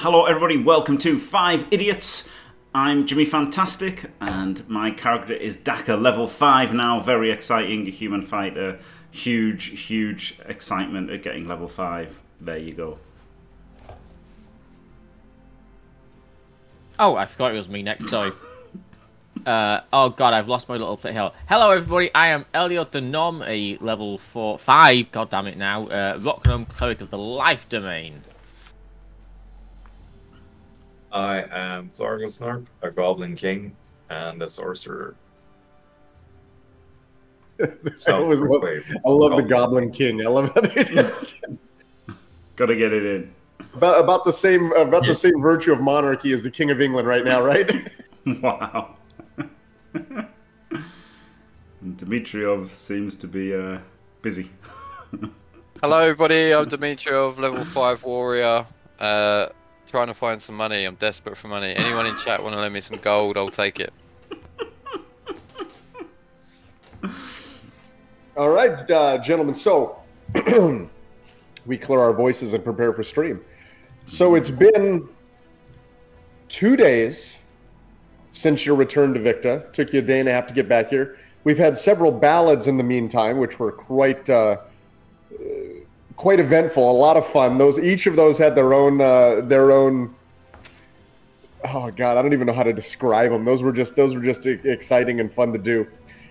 Hello, everybody. Welcome to Five Idiots. I'm Jimmy Fantastic, and my character is Dakka, level five now. Very exciting, human fighter. Huge, huge excitement at getting level five. There you go. Oh, I forgot it was me next. Sorry. Uh, oh god, I've lost my little hill. Hello everybody, I am Elliot the Gnome, a level 4, 5, god damn it now, uh, Rock Gnome Cleric of the Life Domain. I am Thorgelsnarp, a Goblin King, and a Sorcerer. I always love, I love the Goblin King. I love it. Gotta get it in. About, about the same about the same virtue of monarchy as the King of England right now, right? wow. Dmitriov seems to be uh, busy. Hello, everybody. I'm Dmitriov, level five warrior. Uh, trying to find some money. I'm desperate for money. Anyone in chat want to lend me some gold? I'll take it. All right, uh, gentlemen. So we clear our voices and prepare for stream. So it's been two days since your return to Victa. Took you a day and a half to get back here. We've had several ballads in the meantime, which were quite uh, quite eventful. A lot of fun. Those each of those had their own uh, their own. Oh God, I don't even know how to describe them. Those were just those were just exciting and fun to do.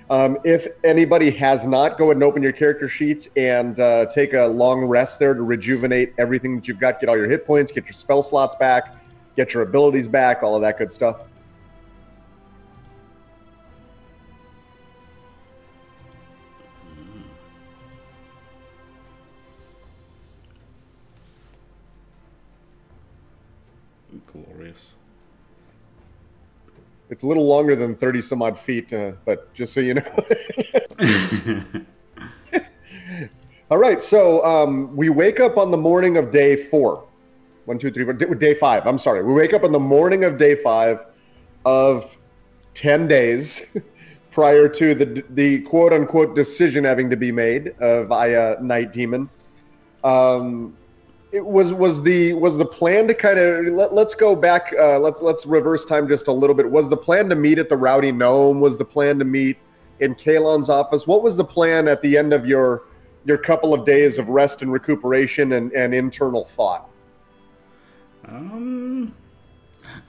Um, if anybody has not, go ahead and open your character sheets and uh, take a long rest there to rejuvenate everything that you've got. Get all your hit points, get your spell slots back, get your abilities back, all of that good stuff. It's a little longer than 30 some odd feet, uh, but just so you know. All right, so um, we wake up on the morning of day four. One, two, three, four, day five. I'm sorry. We wake up on the morning of day five of 10 days prior to the, the quote unquote decision having to be made uh, via Night Demon. Um, it was was the was the plan to kind of let, us go back uh, let's let's reverse time just a little bit. Was the plan to meet at the rowdy gnome was the plan to meet in kalon's office? What was the plan at the end of your your couple of days of rest and recuperation and, and internal thought? Um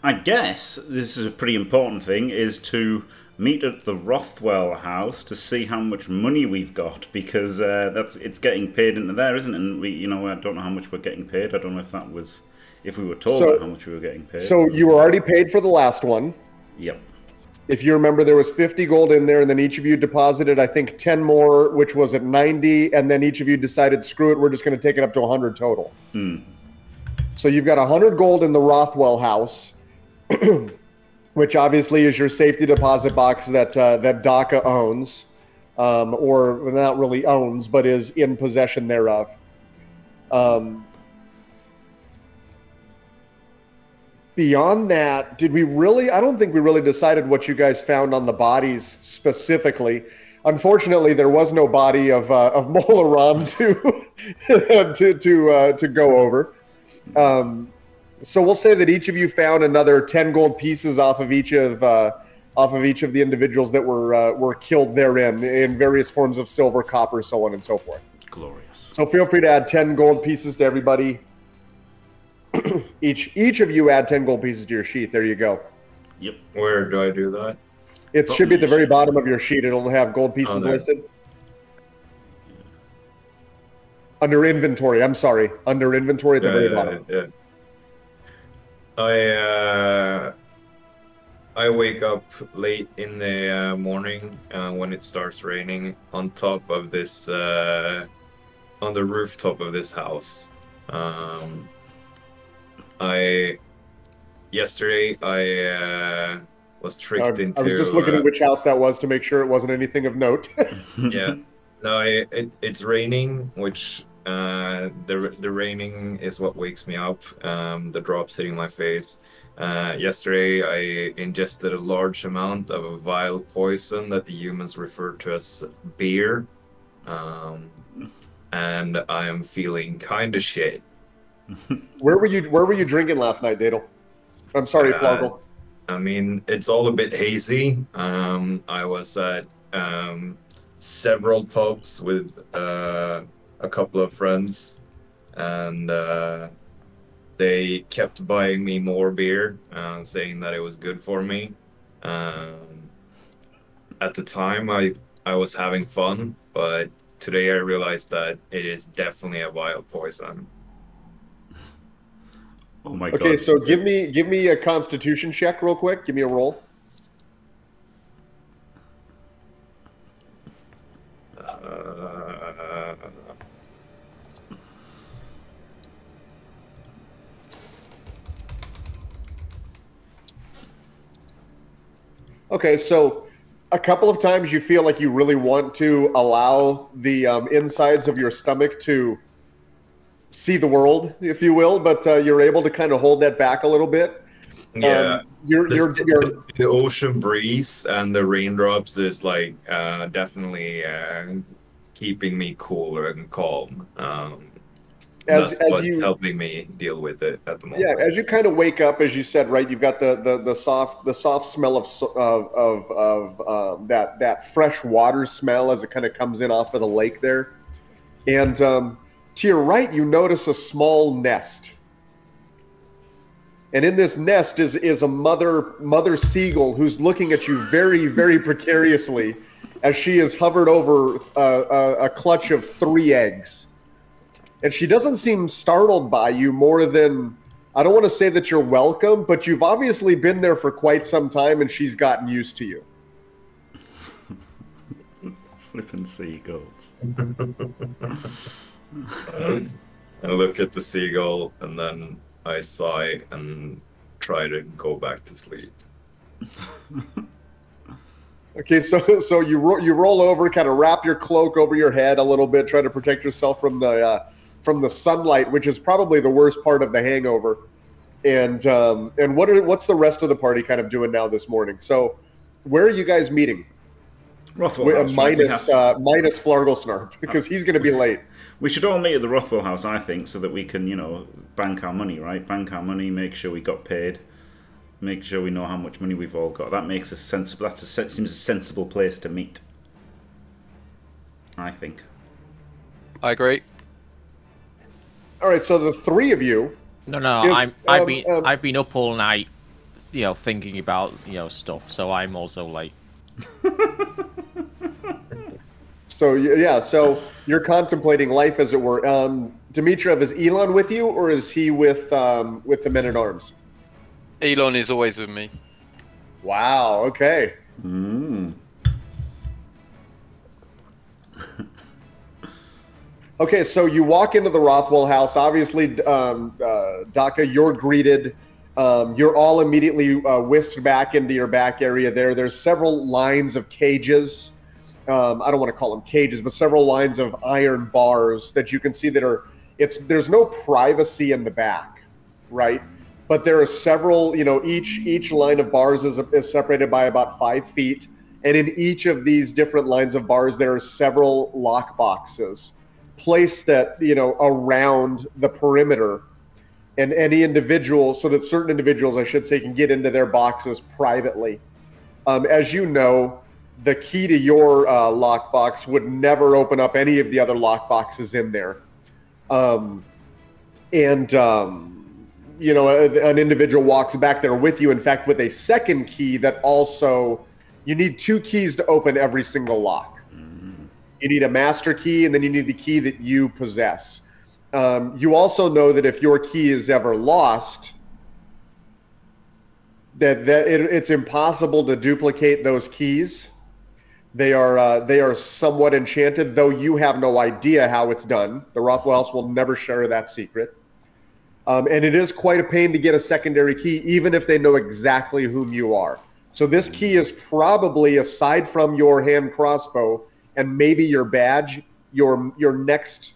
i guess this is a pretty important thing is to meet at the Rothwell house to see how much money we've got because uh, that's it's getting paid into there, isn't it? And we, you know, I don't know how much we're getting paid. I don't know if that was if we were told so, how much we were getting paid. So you were already paid for the last one. Yep. If you remember, there was 50 gold in there, and then each of you deposited, I think, 10 more, which was at 90, and then each of you decided, screw it, we're just going to take it up to 100 total. Hmm. So you've got 100 gold in the Rothwell house. which obviously is your safety deposit box that uh, that Dakka owns, um, or not really owns, but is in possession thereof. Um, beyond that, did we really? I don't think we really decided what you guys found on the bodies specifically. Unfortunately, there was no body of uh, of Molaram to to to uh, to go over. Um, so we'll say that each of you found another ten gold pieces off of each of uh, off of each of the individuals that were uh, were killed therein in various forms of silver, copper, so on and so forth. Glorious. So feel free to add ten gold pieces to everybody. each each of you add ten gold pieces to your sheet. There you go. Yep. Where do I do that? It should be at the very bottom of your sheet. It'll have gold pieces oh, listed. Under inventory. I'm sorry. Under inventory at the yeah, very yeah, bottom. I uh, I wake up late in the uh, morning uh, when it starts raining on top of this uh, on the rooftop of this house. Um, I yesterday I uh, was tricked into. I was just looking uh, at which house that was to make sure it wasn't anything of note. yeah, no, it, it, it's raining, which uh, the the raining is what wakes me up. Um, the drops hitting my face. Uh, yesterday, I ingested a large amount of a vile poison that the humans refer to as beer, um, and I am feeling kind of shit. Where were you? Where were you drinking last night, Dadel? I'm sorry, Uh, Flargle. I mean, it's all a bit hazy. Um, I was at um, several pubs with uh, a couple of friends, and uh, they kept buying me more beer, uh, saying that it was good for me. Um, at the time, I I was having fun, but today I realized that it is definitely a wild poison. Oh my Okay, god. so give me give me a Constitution check real quick. Give me a roll. Uh, Okay, so a couple of times you feel like you really want to allow the um, insides of your stomach to see the world, if you will, but uh, you're able to kind of hold that back a little bit. yeah. Um, you're, the, you're, you're, the- the ocean breeze and the raindrops is like uh, definitely uh, keeping me cooler and calm. Um, as, that's as what's you helping me deal with it at the moment. Yeah, as you kind of wake up, as you said, right, you've got the the, the soft the soft smell of of of, of um, that that fresh water smell as it kind of comes in off of the lake there, and um, to your right, you notice a small nest, and in this nest is is a mother mother seagull who's looking at you very very precariously as she has hovered over a, a, a clutch of three eggs and she doesn't seem startled by you more than I don't want to say that you're welcome, but you've obviously been there for quite some time and she's gotten used to you. Flipping seagulls. I look at the seagull and then I sigh and try to go back to sleep. Okay, so so you ro- you roll over, kind of wrap your cloak over your head a little bit, try to protect yourself from the uh, from the sunlight, which is probably the worst part of the hangover. And um, and what are what's the rest of the party kind of doing now this morning? So where are you guys meeting? Rothwell Wi- House. right? We, minus have- uh, minus Flarglesnar because he's going to be late. we should all meet at the Rothwell House, I think, so that we can, you know, bank our money, right? Bank our money, make sure we got paid, make sure we know how much money we've all got. That makes a sensible. That's a seems a sensible place to meet. I think. I agree. All right, so the three of you No, no, Yes, I'm. I've um, been. um, I've been up all night, you know, thinking about you know stuff. So I'm also late. So yeah, so you're contemplating life, as it were. Um, Dimitrov, is Elon with you, or is he with um, with the men at arms? Elon is always with me. Wow. Okay. Mm. Okay. So you walk into the Rothwell house. Obviously, um, uh, Dakka, you're greeted. Um, you're all immediately uh, whisked back into your back area. There, there's several lines of cages. Um, I don't want to call them cages, but several lines of iron bars that you can see that are. It's there's no privacy in the back, right? But there are several. You know, each each line of bars is, is separated by about five feet, and in each of these different lines of bars, there are several lock boxes placed that you know around the perimeter. And any individual so that certain individuals i should say can get into their boxes privately. Um, as you know the key to your uh, lockbox would never open up any of the other lockboxes in there. Um, and um, you know a, an individual walks back there with you in fact with a second key that also you need two keys to open every single lock you need a master key and then you need the key that you possess. Um, you also know that if your key is ever lost that, that it, it's impossible to duplicate those keys. They are uh, they are somewhat enchanted though you have no idea how it's done. The rothwells will never share that secret. Um, and it is quite a pain to get a secondary key even if they know exactly whom you are. So this key is probably aside from your hand crossbow and maybe your badge your your next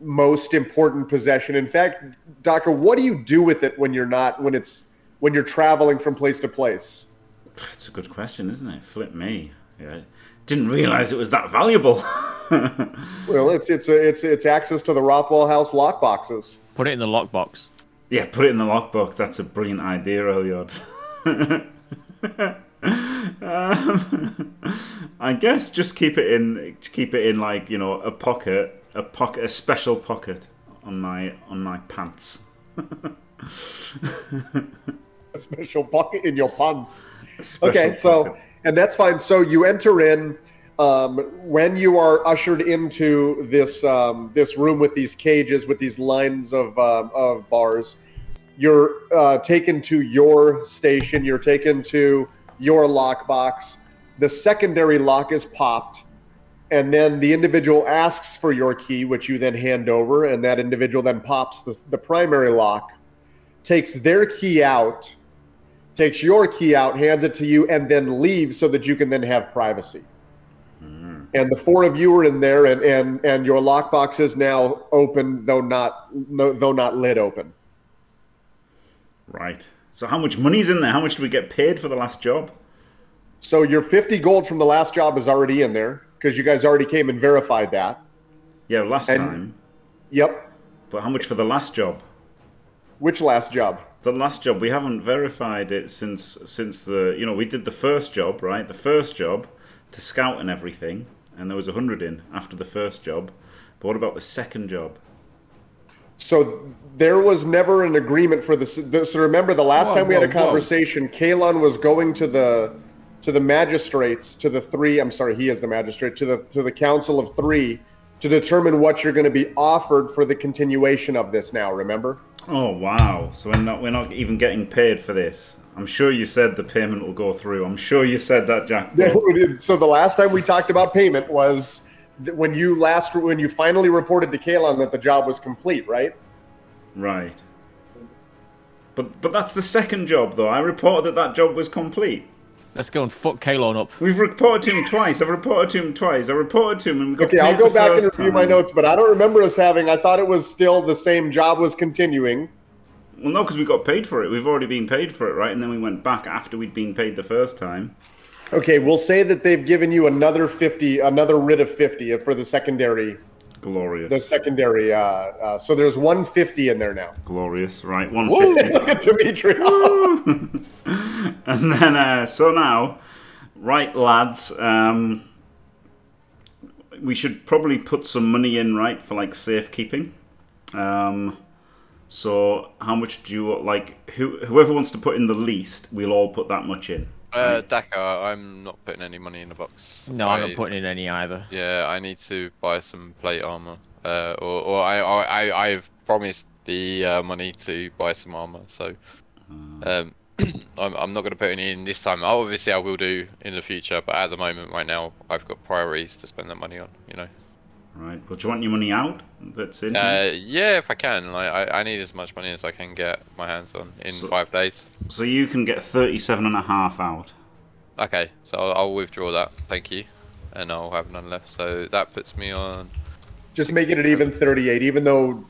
most important possession in fact Dakka, what do you do with it when you're not when it's when you're traveling from place to place It's a good question, isn't it? Flip me. Yeah. Didn't realise it was that valuable. well it's it's a, it's it's access to the rothwell house lockboxes Put it in the lockbox. Yeah, put it in the lockbox. That's a brilliant idea, Eliod. um, I guess just keep it in, keep it in like you know a pocket, a pocket, a special pocket on my on my pants. A special pocket in your pants. Okay, so and that's fine. So you enter in um, when you are ushered into this um, this room with these cages with these lines of um, of bars. You're uh, taken to your station. You're taken to your lockbox. The secondary lock is popped, and then the individual asks for your key, which you then hand over, and that individual then pops the, the primary lock, takes their key out, takes your key out, hands it to you, and then leaves so that you can then have privacy. Hmm. And the four of you are in there, and and and your lockbox is now open, though not no, though not lid open. right. So how much money's in there? How much do we get paid for the last job? So your fifty gold from the last job is already in there because you guys already came and verified that. Yeah, last And- time. Yep. But how much for the last job? Which last job? The last job we haven't verified it since since the you know we did the first job right the first job to scout and everything and there was a hundred in after the first job but what about the second job So there was never an agreement for this. So remember, the last Whoa, time we had a whoa, whoa. conversation, Kalon was going to the to the magistrates, to the three. I'm sorry, he is the magistrate to the to the council of three to determine what you're going to be offered for the continuation of this. Now, remember? oh wow so we're not we're not even getting paid for this I'm sure you said the payment will go through I'm sure you said that Jack Yeah, we did. So the last time we talked about payment was when you last when you finally reported to Kalon that the job was complete, right? right but but that's the second job though I reported that that job was complete Let's go and fuck Kalon up. We've reported to him twice. I've reported to him twice. I reported to him and we got Okay, I'll go back and first review my notes, but I don't remember us having. I thought it was still the same job was continuing. Well, no, because we got paid for it. We've already been paid for it, right? And then we went back after we'd been paid the first time. Okay, we'll say that they've given you another fifty, another writ of fifty for the secondary, Glorious. the secondary. Uh, uh, so there's one fifty in there now. Glorious. Right, 150. Look at Dimitri. and then, uh, so now, right, lads, um, we should probably put some money in, right, for like safekeeping. Um, so, how much do you like? Who, whoever wants to put in the least, we'll all put that much in. Uh, Dakka, I'm not putting any money in the box. No, I'm not putting in any either. Yeah, I need to buy some plate armor. Uh, or, or I, I, I, I've promised the uh, money to buy some armor, so um, I'm, I'm not going to put any in this time. Obviously, I will do in the future, but at the moment, right now, I've got priorities to spend that money on. You know. Right. Well, do you want your money out? That's in. Uh, yeah, if I can. Like, I, I need as much money as I can get my hands on in So- five days. so you can get 37 and a half out. Okay, so I'll, I'll withdraw that. Thank you, and I'll have none left. So that puts me on. Just making it even thirty-eight, even though,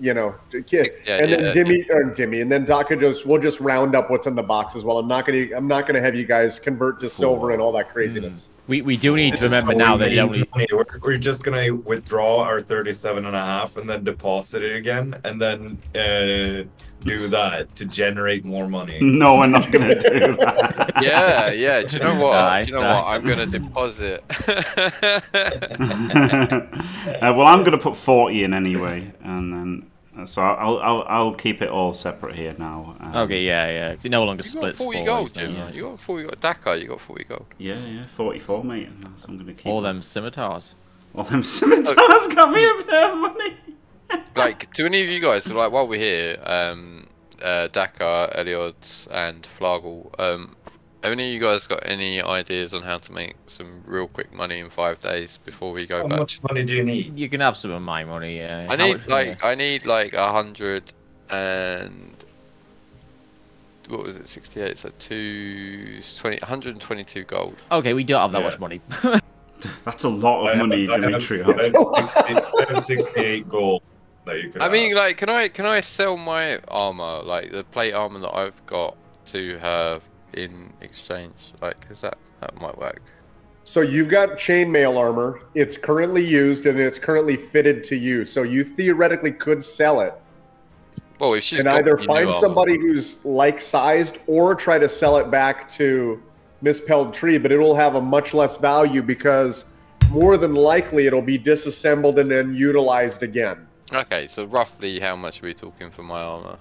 you know, kid. Yeah, and yeah, then Dimmy or Dimmy, and then Dakka just we'll just round up what's in the box as well. I'm not gonna I'm not gonna have you guys convert to silver and all that craziness. We, we do need to remember how now that only... we're, we're just gonna withdraw our 37 and a half and then deposit it again and then uh, do that to generate more money. No, we're not going to do that. Yeah, yeah. Do you know what? Nice, do you know nice. what? I'm gonna deposit. uh, well, I'm going to put 40 in anyway, and then so I'll I'll I'll keep it all separate here now. Um, Okay, yeah, yeah. 'cause it no longer you got 40 four gold, ways Jim. yeah. You got 40 gold. Dakka, you got 40 gold. Yeah, yeah, 44, mate. So I'm going to keep All them scimitars. All them scimitars got me a bit of money. Like, do any of you guys, so like, while we're here, um, uh, Dakka, Eliod, and Flargle, um, have any of you guys got any ideas on how to make some real quick money in five days before we go back? How back? much money do you need? You can have some of my money, yeah. I How need like I need like a hundred and what was it? Sixty-eight. So two twenty. 122 gold. Okay, we don't have that Yeah. much money. That's a lot I of have- money, I have, Dimitri. I have 60 I have 68 gold that you could I have. mean, like, can I can I sell my armor, like the plate armor that I've got, to have in exchange? Like, cause that that might work. So you've got chainmail armor. It's currently used and it's currently fitted to you. So you theoretically could sell it Well, if she's and either find armor- somebody who's like sized or try to sell it back to Miss Pell Tree, but it'll have a much less value because more than likely it'll be disassembled and then utilized again. Okay, so roughly how much are we talking for my armor?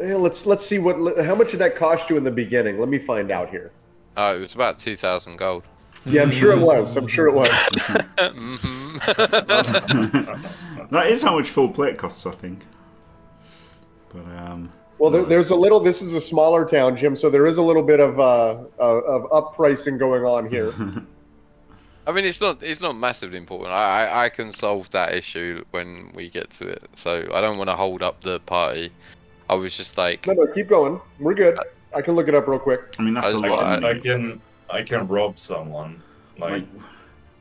Eh, let's let's see what how much did that cost you in the beginning. Let me find out here. Oh, it was about two thousand gold. Yeah, I'm sure it was. I'm sure it was. Mhm. that is how much full plate costs, I think. But um, Well, there, there's a little. This is a smaller town, Jim, so there is a little bit of uh, of of up pricing going on here. I mean, it's not it's not massively important. I, I I can solve that issue when we get to it. So I don't want to hold up the party. I was just like, No, no, keep going. We're good. Uh, I can look it up real quick. I mean that's I a lot. like- of I uh, can I can rob someone. Like, like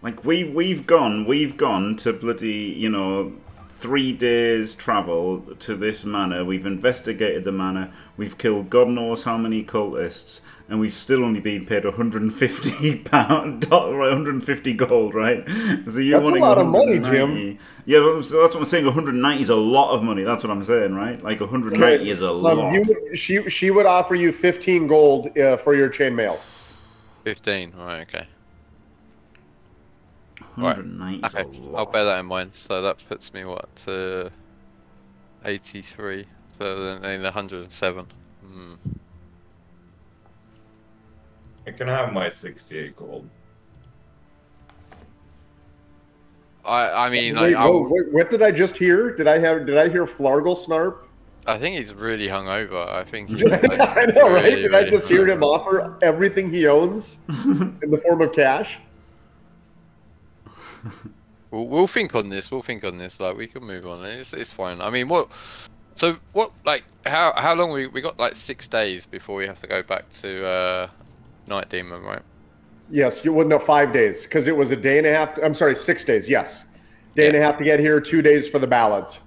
like we've we've gone we've gone to bloody you know three days travel to this manor we've investigated the manor we've killed god knows how many cultists and we've still only been paid 150 pound 150 gold right so you're That's a lot of money, Jim. yeah that's that's what i'm saying 190 is a lot of money that's what i'm saying right like 190 is a Um, lot you, she she would offer you 15 gold uh, for your chainmail. fifteen. Right, okay. Right. 190 is Okay, a lot I'll bear that in mind. So that puts me what to eighty-three. So then one hundred and seven. Hmm. I can have my 68 gold. I I mean, wait, like, whoa, wait, what did I just hear? Did I have? Did I hear Flargle snarp? I think he's really hungover. I think he's I know, right? really, Did I really just hear him offer everything he owns in the form of cash? We'll, we'll think on this. We'll think on this. Like we can move on. It's it's fine. I mean, what? So what? Like how how long we we got like six days before we have to go back to uh, Night Demon, right? Yes, you would know five days because it was a day and a half. I'm sorry, six days. Yes, day and a half to get here, two days for the ballads.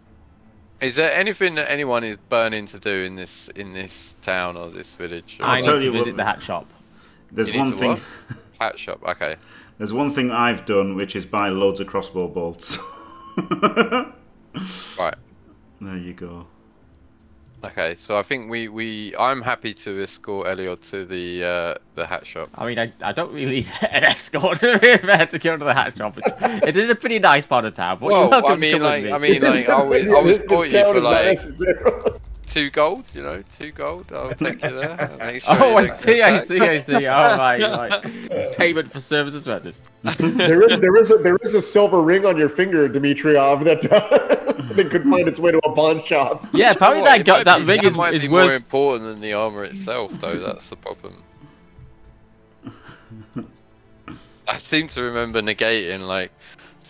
Is there anything that anyone is burning to do in this in this town or this village? Or I tell need you to what- visit the hat shop. there's You need one to thing what? hat shop. Okay. There's one thing I've done, which is buy loads of crossbow bolts. Right. there you go. Okay. So I think we we I'm happy to escort Elliot to the uh, the hat shop. I mean, I, I don't really need an escort to be fair to go to the hat shop. It's, it is a pretty nice part of town. But you're Well, welcome I to mean, come with like me. I mean, like I was I was This- this thought you for like necessary. Two gold. You know, two gold. I'll take you there. sure Oh, you I don't see, get I attacked. see, I see. All right, right. Payment for services renders. there is there is a there is a silver ring on your finger, Dimitriov, that that could find its way to a pawn shop. Yeah, apparently Well, that got that be- ring is, might is be more important than the armor itself, though. That's the problem. I seem to remember negating like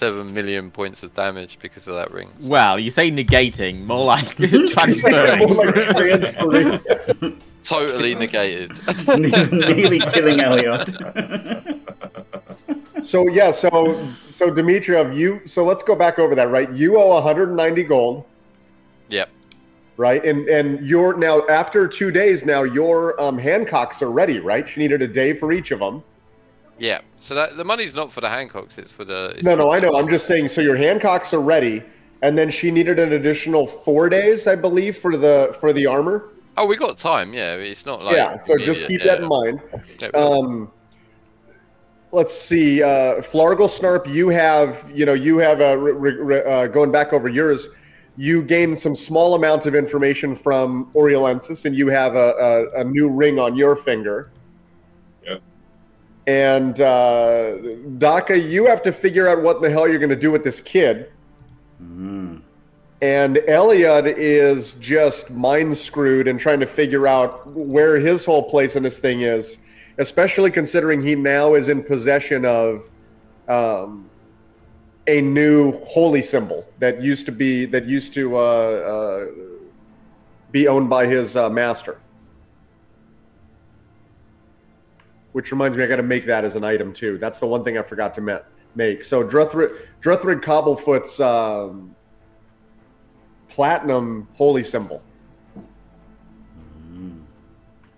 seven million points of damage because of that ring. Well, you say negating, more like transferring. More like. Totally negated. Nearly killing Elliot. So yeah, so so Dimitriov, you so let's go back over that, right? You owe 190 gold, yep. right? And and you're now after two days now your um Hancocks are ready, right? She needed a day for each of them. Yeah. So that the money's not for the Hancocks. It's for the. It's No, no, I know. I'm just saying. So your Hancocks are ready, and then she needed an additional four days, I believe, for the for the armor. Oh, we got time. Yeah. It's not like. yeah. So just keep yeah. that in mind. Um, let's see. Uh, Flargle Snarp, you have you know you have a re- re- uh, going back over yours. You gained some small amount of information from Oriolensis, and you have a, a, a new ring on your finger. And uh, Dakka, you have to figure out what the hell you're going to do with this kid. Mm. And Elliot is just mind screwed and trying to figure out where his whole place in this thing is, especially considering he now is in possession of um, a new holy symbol that used to be that used to uh, uh, be owned by his uh, master. Which reminds me, I got to make that as an item too. That's the one thing I forgot to ma- make. So Druthrid, Druthrid Cobblefoot's. Um, platinum holy symbol.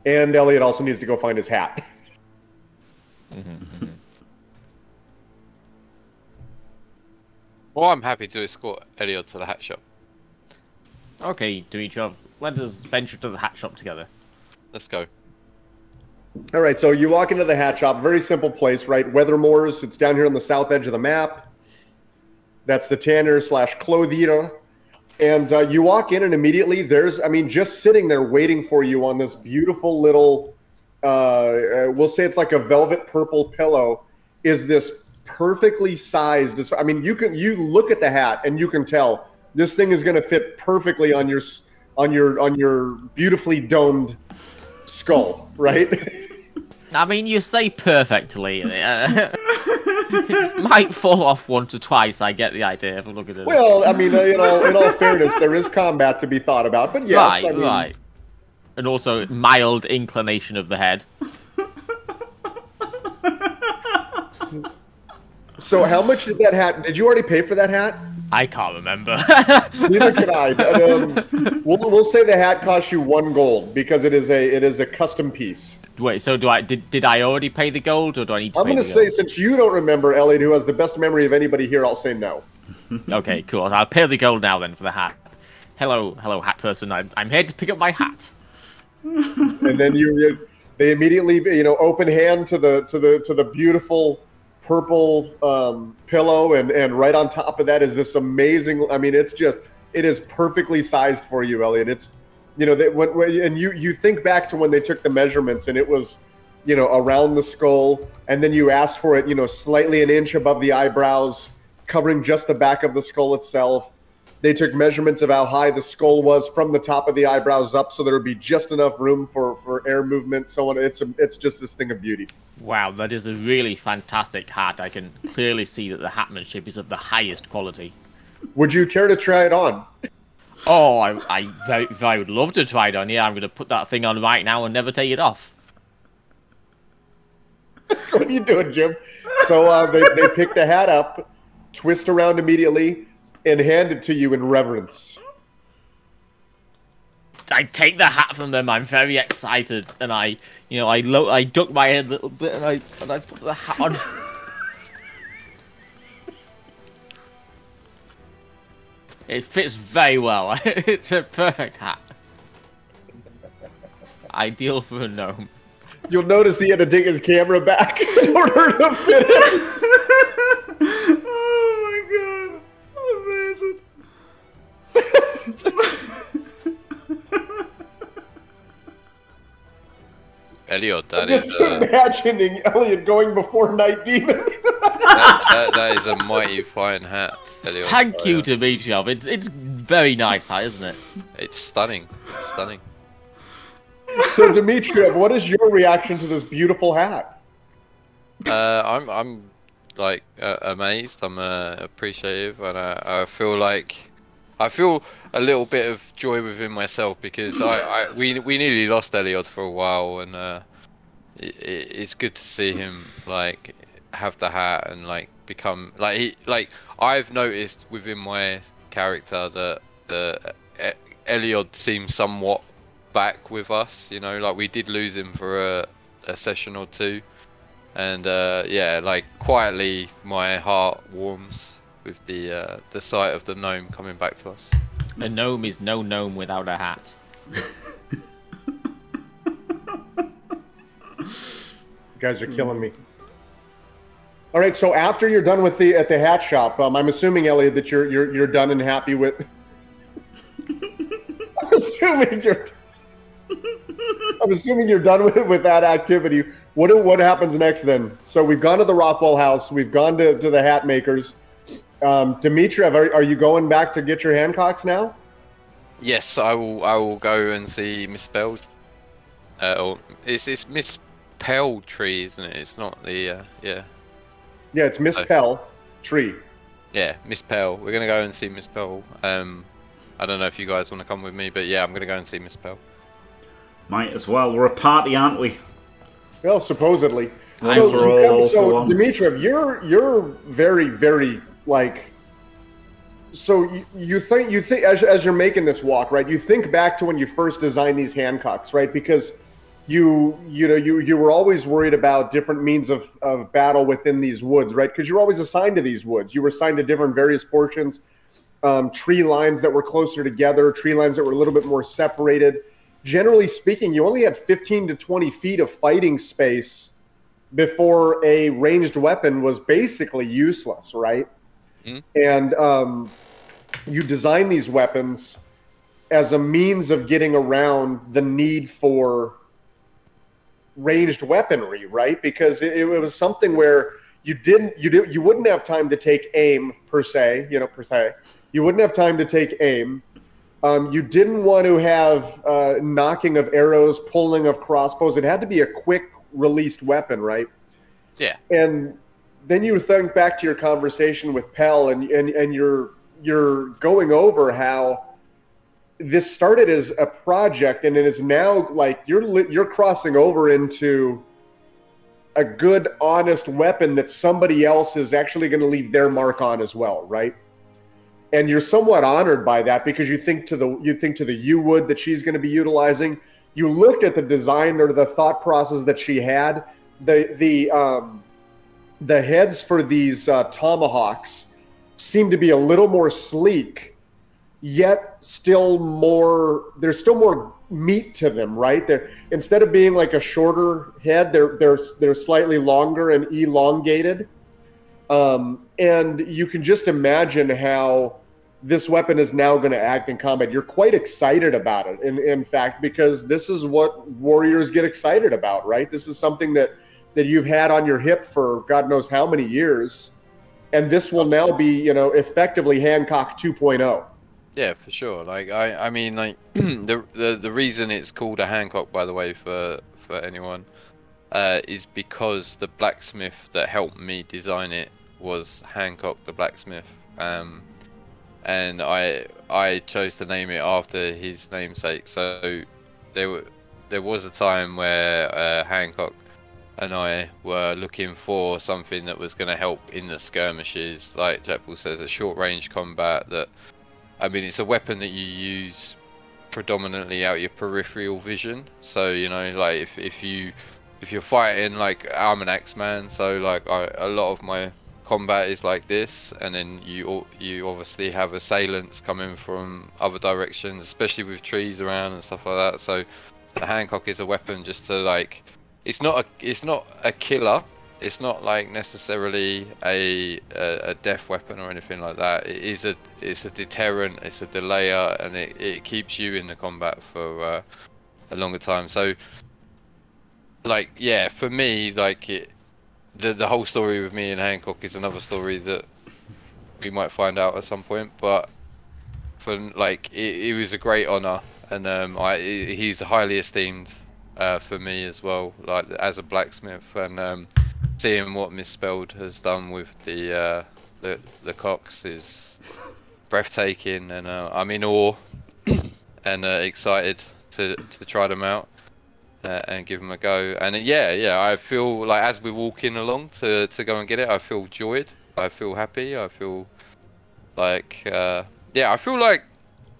And Elliot also needs to go find his hat. Well, I'm happy to escort Elliot to the hat shop. Okay, Dimitrov, let us venture to the hat shop together. Let's go. All right, so you walk into the hat shop, very simple place, right? Weathermore's, it's down here on the south edge of the map. That's the Tanner slash Clothier. And uh, you walk in, and immediately there's, I mean, just sitting there waiting for you on this beautiful little, uh, uh, we'll say it's like a velvet purple pillow, is this perfectly sized. I mean, you can you look at the hat and you can tell this thing is going to fit perfectly on your on your on your beautifully domed skull, right? I mean, you say perfectly. might fall off once or twice. I get the idea if I look at it. Well, I mean, uh, you know, in all fairness, there is combat to be thought about, but yes, right, I mean, right. And also mild inclination of the head. So, how much did that hat? Did you already pay for that hat? I can't remember. Neither can I. But, um, we'll, we'll say the hat costs you one gold because it is a it is a custom piece. Wait, so do I did, did I already pay the gold or do I need to I'm going to say, gold? since you don't remember, Elliot, who has the best memory of anybody here, I'll say no. Okay, cool. I'll pay the gold now then for the hat. Hello, hello, hat person. I'm, I'm here to pick up my hat. and then you, you they immediately you know open hand to the to the to the beautiful purple um, pillow and and right on top of that is this amazing i mean it's just it is perfectly sized for you elliot it's you know that when, when and you you think back to when they took the measurements and it was you know around the skull and then you asked for it you know slightly an inch above the eyebrows covering just the back of the skull itself they took measurements of how high the skull was from the top of the eyebrows up, so there would be just enough room for, for air movement. So on. It's a, it's just this thing of beauty. Wow, that is a really fantastic hat. I can clearly see that the hatmanship is of the highest quality. Would you care to try it on? Oh, I, I would love to try it on. Yeah, I'm going to put that thing on right now and never take it off. what are you doing, Jim? So uh, they they pick the hat up, twist around immediately, and hand it to you in reverence. I take the hat from them. I'm very excited, and I, you know, I lo- I duck my head a little bit, and I and I put the hat on. It fits very well. it's a perfect hat. Ideal for a gnome. You'll notice he had to dig his camera back in order to fit it. oh my god. Elliot, that Just is uh, imagining Elliot going before Night Demon. that, that, that is a mighty fine hat, Elliot. Thank you, Dimitrov. It's it's very nice hat, isn't it? It's stunning, stunning. so Dimitriev, what is your reaction to this beautiful hat? Uh, I'm I'm like uh, amazed. I'm uh, appreciative, and I, I feel like I feel a little bit of joy within myself because I, I we we nearly lost Elliot for a while, and uh, it, it's good to see him like have the hat and like become like he like I've noticed within my character that the Elliot seems somewhat back with us. You know, like we did lose him for a, a session or two and uh, yeah, like quietly, my heart warms with the uh, the sight of the gnome coming back to us. A gnome is no gnome without a hat. You guys are killing me. All right, so after you're done with the at the hat shop, um, I'm assuming Elliot that you're you're you're done and happy with. I'm assuming you're. I'm assuming you're done with with that activity. What what happens next then? So we've gone to the Rothwell house. We've gone to, to the hat makers. Um, Dimitriev, are, are you going back to get your Hancocks now? Yes, I will. I will go and see Miss Bell. Uh, or it's it's Miss Pell Tree, isn't it? It's not the uh, yeah Yeah, it's Miss Okay. Pell Tree. yeah Miss Pell. We're gonna go and see Miss Pell. Um, I don't know if you guys want to come with me, but yeah, I'm gonna go and see Miss Pell. Might as well. We're a party, aren't we? Well, supposedly. One so, for all, all so for one. Dimitriev, you're you're very very like. So you, you think you think as, as you're making this walk, right? You think back to when you first designed these Hancocks, right? Because you you know you you were always worried about different means of, of battle within these woods, right? Because you were always assigned to these woods. You were assigned to different various portions um, tree lines that were closer together, tree lines that were a little bit more separated. Generally speaking, you only had 15 to 20 feet of fighting space before a ranged weapon was basically useless, right? Mhm. And um, you design these weapons as a means of getting around the need for ranged weaponry, right? Because it, it was something where you didn't you did you wouldn't have time to take aim per se, you know, per se. You wouldn't have time to take aim. Um, you didn't want to have uh, knocking of arrows, pulling of crossbows. It had to be a quick released weapon, right? Yeah. And then you think back to your conversation with Pell, and and and you're you're going over how this started as a project, and it is now like you're you're crossing over into a good, honest weapon that somebody else is actually going to leave their mark on as well, right? And you're somewhat honored by that because you think to the you think to the you would that she's going to be utilizing. You looked at the design or the thought process that she had. The the um, the heads for these uh, tomahawks seem to be a little more sleek, yet still more. There's still more meat to them, right? They're instead of being like a shorter head, they're they're they're slightly longer and elongated. Um, and you can just imagine how this weapon is now going to act in combat. You're quite excited about it, in in fact, because this is what warriors get excited about, right? This is something that that you've had on your hip for God knows how many years, and this will now be, you know, effectively Hancock oh. 2.0. Yeah, for sure. Like I, I mean, like the, the the reason it's called a Hancock, by the way, for for anyone, uh, is because the blacksmith that helped me design it was Hancock the blacksmith. Um, and I I chose to name it after his namesake. So there were there was a time where uh, Hancock and I were looking for something that was going to help in the skirmishes, like Jackbull says, a short range combat that I mean, it's a weapon that you use predominantly out your peripheral vision. So you know, like if if you if you're fighting like I'm an X-Man, so like I, a lot of my combat is like this, and then you you obviously have assailants coming from other directions, especially with trees around and stuff like that. So the Hancock is a weapon just to like, it's not a it's not a killer. It's not like necessarily a, a a death weapon or anything like that. It is a it's a deterrent. It's a delayer, and it, it keeps you in the combat for uh, a longer time. So like yeah, for me like it the the whole story with me and Hancock is another story that we might find out at some point. But for like, it, it was a great honor, and um, I he's highly esteemed uh, for me as well, like as a blacksmith, and um, seeing what Misspelled has done with the uh, the the cocks is breathtaking, and uh, I'm in awe and uh, excited to to try them out uh, and give them a go. And uh, yeah, yeah, I feel like as we're walking along to to go and get it, I feel joyed. I feel happy. I feel like yeah, I feel like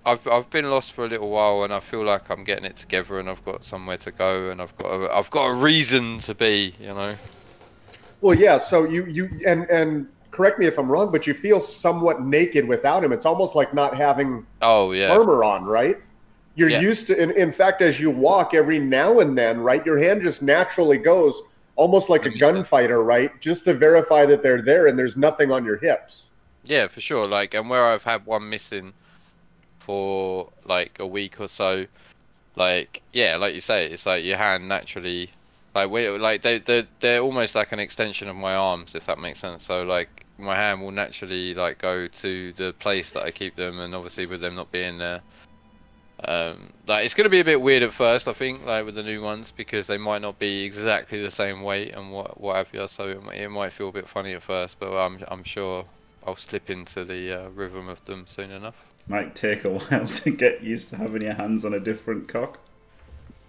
I've I've been lost for a little while, and I feel like I'm getting it together, and I've got somewhere to go, and I've got a, I've got a reason to be, you know. Well, yeah. So you you and and correct me if I'm wrong, but you feel somewhat naked without him. It's almost like not having Oh yeah, armor on, right? You're Yeah. used to. In, in fact, as you walk, every now and then, right, your hand just naturally goes almost like a Let me see. gunfighter, right, just to verify that they're there and there's nothing on your hips. Yeah, for sure. Like, and where I've had one missing for like a week or so, like, yeah, like you say, it's like your hand naturally, like, we like they they they're almost like an extension of my arms, if that makes sense. So like, my hand will naturally like go to the place that I keep them, and obviously with them not being there. Um, like it's gonna be a bit weird at first, I think, like with the new ones, because they might not be exactly the same weight and what what have you. So it, might- it might feel a bit funny at first, but I'm I'm sure I'll slip into the uh, rhythm of them soon enough. Might take a while to get used to having your hands on a different cock.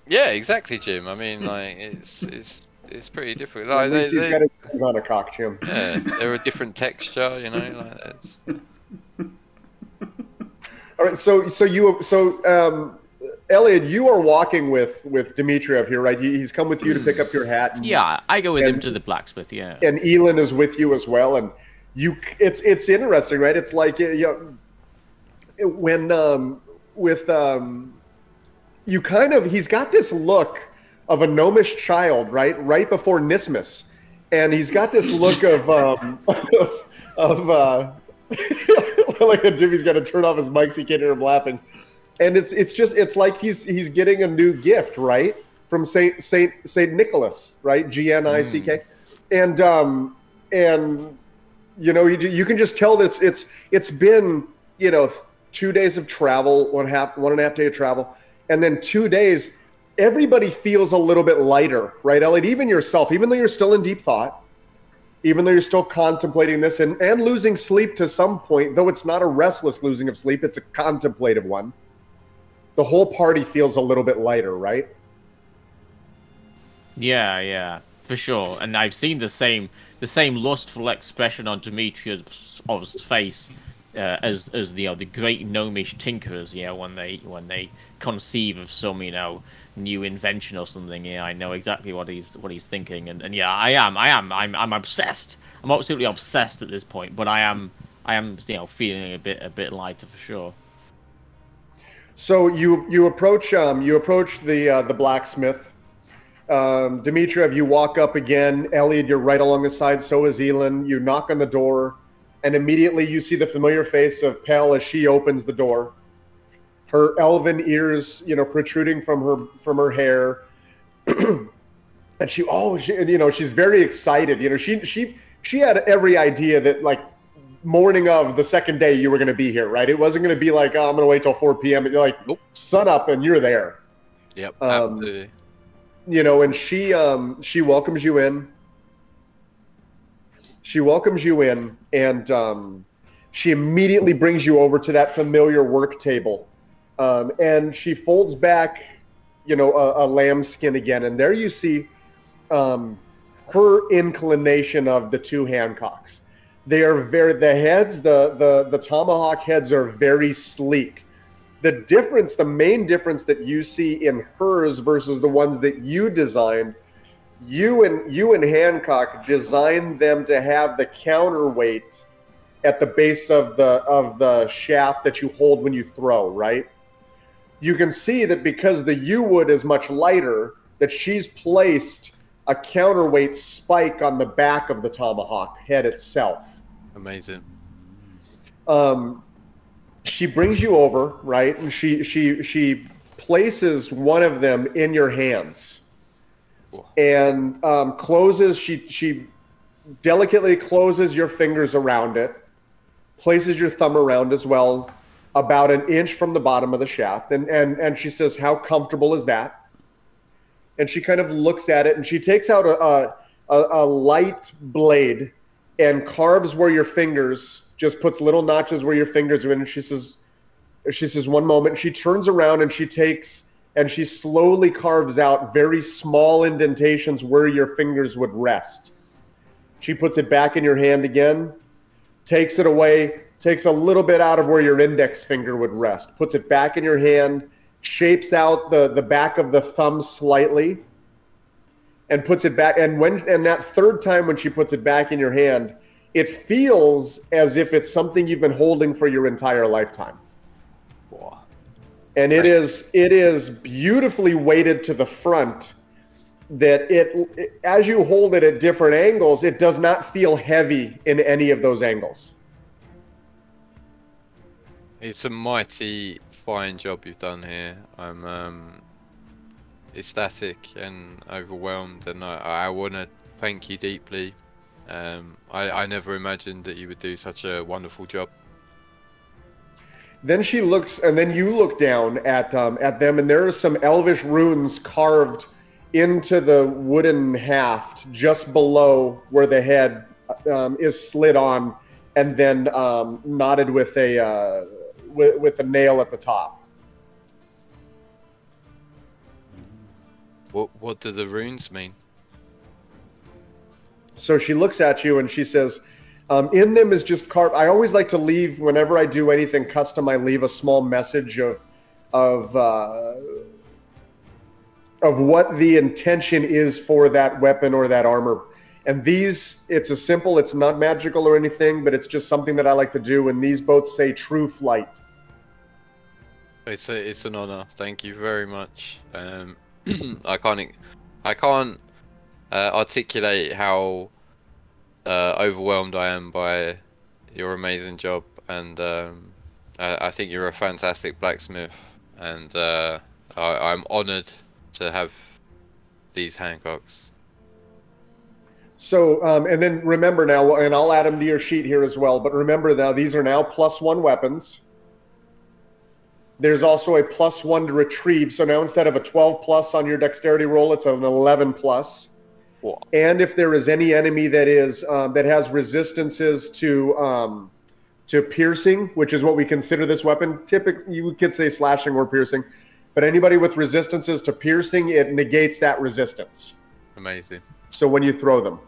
Yeah, exactly, Jim. I mean, like it's it's it's pretty different. At Like they, least he's they, got his hands on a cock, Jim. yeah, they're a different texture, you know. Like it's, All right, so so you so um, Elliot, you are walking with with Dmitriev here, right? He's come with you to pick up your hat. And, Yeah, I go with him to the blacksmith. Yeah. and Elin is with you as well, and you. It's it's interesting, right? It's like you know, when um, with um, you kind of he's got this look of a gnomish child, right? Right before Nismus, and he's got this look of um, of uh, like Jimmy's got to turn off his mic so he can't hear him laughing, and it's it's just it's like he's he's getting a new gift, right? From Saint Saint Saint Nicholas, right? G N I C K, and um and you know you, you can just tell that it's it's it's been you know two days of travel, one half one and a half day of travel, and then two days. Everybody feels a little bit lighter, right, Elliot? Even yourself, even though you're still in deep thought, even though you're still contemplating this and, and losing sleep to some point, though it's not a restless losing of sleep, it's a contemplative one. The whole party feels a little bit lighter, right? Yeah, yeah, for sure. And I've seen the same the same lustful expression on Demetrius' face uh, as as the uh, the great gnomish tinkers, yeah, when they when they conceive of some you know new invention or something. Yeah, I know exactly what he's what he's thinking, and, and yeah, I am, I am, I'm I'm obsessed. I'm absolutely obsessed at this point, but I am I am you know feeling a bit a bit lighter for sure. So you you approach um you approach the uh, the blacksmith. Um, Dimitriev, you walk up again. Elliot, you're right along the side. So is Elin. You knock on the door, and immediately you see the familiar face of Pell as she opens the door. Her elven ears, you know, protruding from her from her hair. and she oh she, you know she's very excited. You know she she she had every idea that like morning of the second day you were going to be here right? It wasn't going to be like oh i'm going to wait till 4 p.m and you're like nope. sun up and you're there. Yep um, absolutely. you know and she um she welcomes you in. She welcomes you in and um she immediately brings you over to that familiar work table um, and she folds back, you know, a, a lamb skin again, and there you see um, her inclination of the two Hancocks. They are very the heads, the the the tomahawk heads are very sleek. The difference, the main difference that you see in hers versus the ones that you designed, you and you and Hancock designed them to have the counterweight at the base of the of the shaft that you hold when you throw, right? you can see that because the yew wood is much lighter, that she's placed a counterweight spike on the back of the tomahawk head itself. Amazing. Um, she brings you over, right, and she she she places one of them in your hands, and um, closes. She she delicately closes your fingers around it, places your thumb around as well, about an inch from the bottom of the shaft. And, and, and she says, How comfortable is that? And she kind of looks at it and she takes out a, a, a light blade and carves where your fingers, just puts little notches where your fingers are in. And she says, she says, one moment. She turns around and she takes and she slowly carves out very small indentations where your fingers would rest. She puts it back in your hand again, takes it away, takes a little bit out of where your index finger would rest, puts it back in your hand, shapes out the, the back of the thumb slightly, and puts it back. And when and that third time when she puts it back in your hand, it feels as if it's something you've been holding for your entire lifetime. And it is it is beautifully weighted to the front that it, it as you hold it at different angles, it does not feel heavy in any of those angles. It's a mighty fine job you've done here. I'm um, ecstatic and overwhelmed, and I, I want to thank you deeply. Um, I, I never imagined that you would do such a wonderful job. Then she looks, and then you look down at um, at them, and there are some elvish runes carved into the wooden haft just below where the head um, is slid on, and then um, knotted with a uh, with, with a nail at the top. What what do the runes mean? So she looks at you and she says, um, "In them is just carved. I always like to leave whenever I do anything custom. I leave a small message of of uh, of what the intention is for that weapon or that armor." And these, it's a simple, it's not magical or anything, but it's just something that I like to do. And these both say true flight. It's a, it's an honor. Thank you very much. Um, I can't I can't uh, articulate how uh, overwhelmed I am by your amazing job, and um, I, I think you're a fantastic blacksmith, and uh, I, I'm honoured to have these Hancocks. So, um, and then remember now, and I'll add them to your sheet here as well. But remember now, these are now plus one weapons. There's also a plus one to retrieve. So now instead of a 12 plus on your dexterity roll, it's an 11 plus. Whoa. And if there is any enemy that is um, that has resistances to um, to piercing, which is what we consider this weapon, typically you could say slashing or piercing, but anybody with resistances to piercing, it negates that resistance. Amazing. So when you throw them.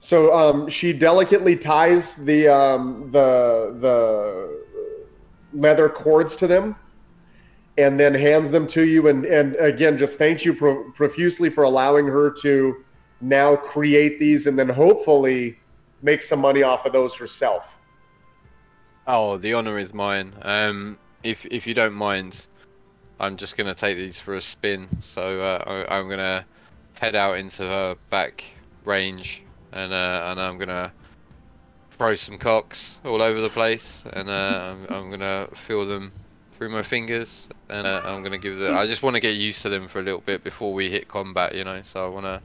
So um, she delicately ties the um, the the leather cords to them, and then hands them to you. And and again, just thanks you pro- profusely for allowing her to now create these, and then hopefully make some money off of those herself. Oh, the honor is mine. Um, if if you don't mind, I'm just gonna take these for a spin. So uh, I, I'm gonna head out into her back range, and uh, and I'm gonna throw some cocks all over the place, and uh, I'm, I'm gonna feel them through my fingers, and uh, I'm gonna give the. I just want to get used to them for a little bit before we hit combat, you know. So I wanna.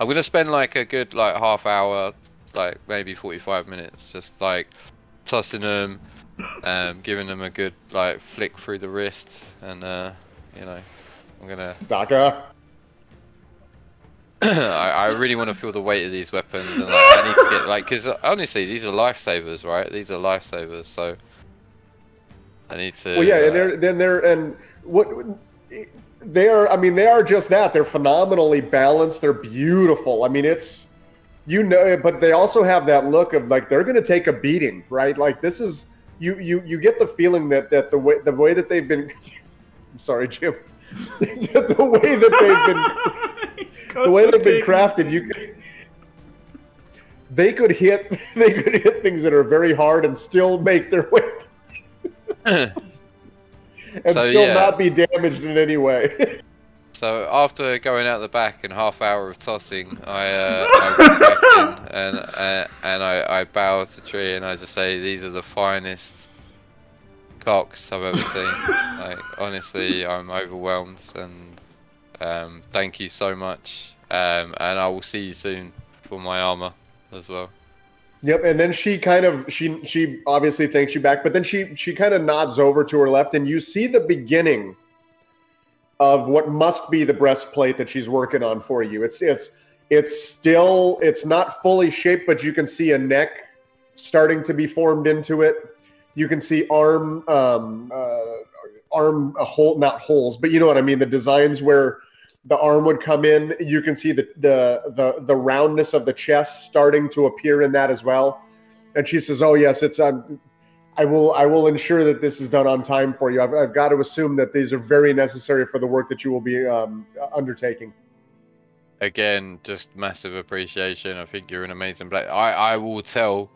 I'm gonna spend like a good like half hour, like maybe 45 minutes, just like tossing them, um, giving them a good like flick through the wrist, and uh, you know, I'm gonna. Dakka. I, I really want to feel the weight of these weapons, and like, I need to get like, because honestly, these are lifesavers, right? These are lifesavers, so I need to. Well, yeah, uh, and they're then they're and what they are. I mean, they are just that. They're phenomenally balanced. They're beautiful. I mean, it's you know, but they also have that look of like they're going to take a beating, right? Like this is you you you get the feeling that that the way the way that they've been. I'm sorry, Jim. the way that they've been the way they've been crafted, you could, they could hit they could hit things that are very hard and still make their way and So, still yeah. not be damaged in any way. So after going out the back and half hour of tossing, I uh, I went back in and uh, and I, I bow to the tree and I just say these are the finest cocks I've ever seen. like honestly, I'm overwhelmed and um, thank you so much. Um, and I will see you soon for my armor as well. Yep, and then she kind of she she obviously thanks you back, but then she she kind of nods over to her left, and you see the beginning of what must be the breastplate that she's working on for you. It's it's it's still it's not fully shaped, but you can see a neck starting to be formed into it. You can see arm um, uh, arm a hole not holes, but you know what I mean. The designs where the arm would come in. You can see the the the the roundness of the chest starting to appear in that as well. And she says, "Oh yes, it's um, I will I will ensure that this is done on time for you. I've, I've got to assume that these are very necessary for the work that you will be um, undertaking." Again, just massive appreciation. I think you're an amazing black. I I will tell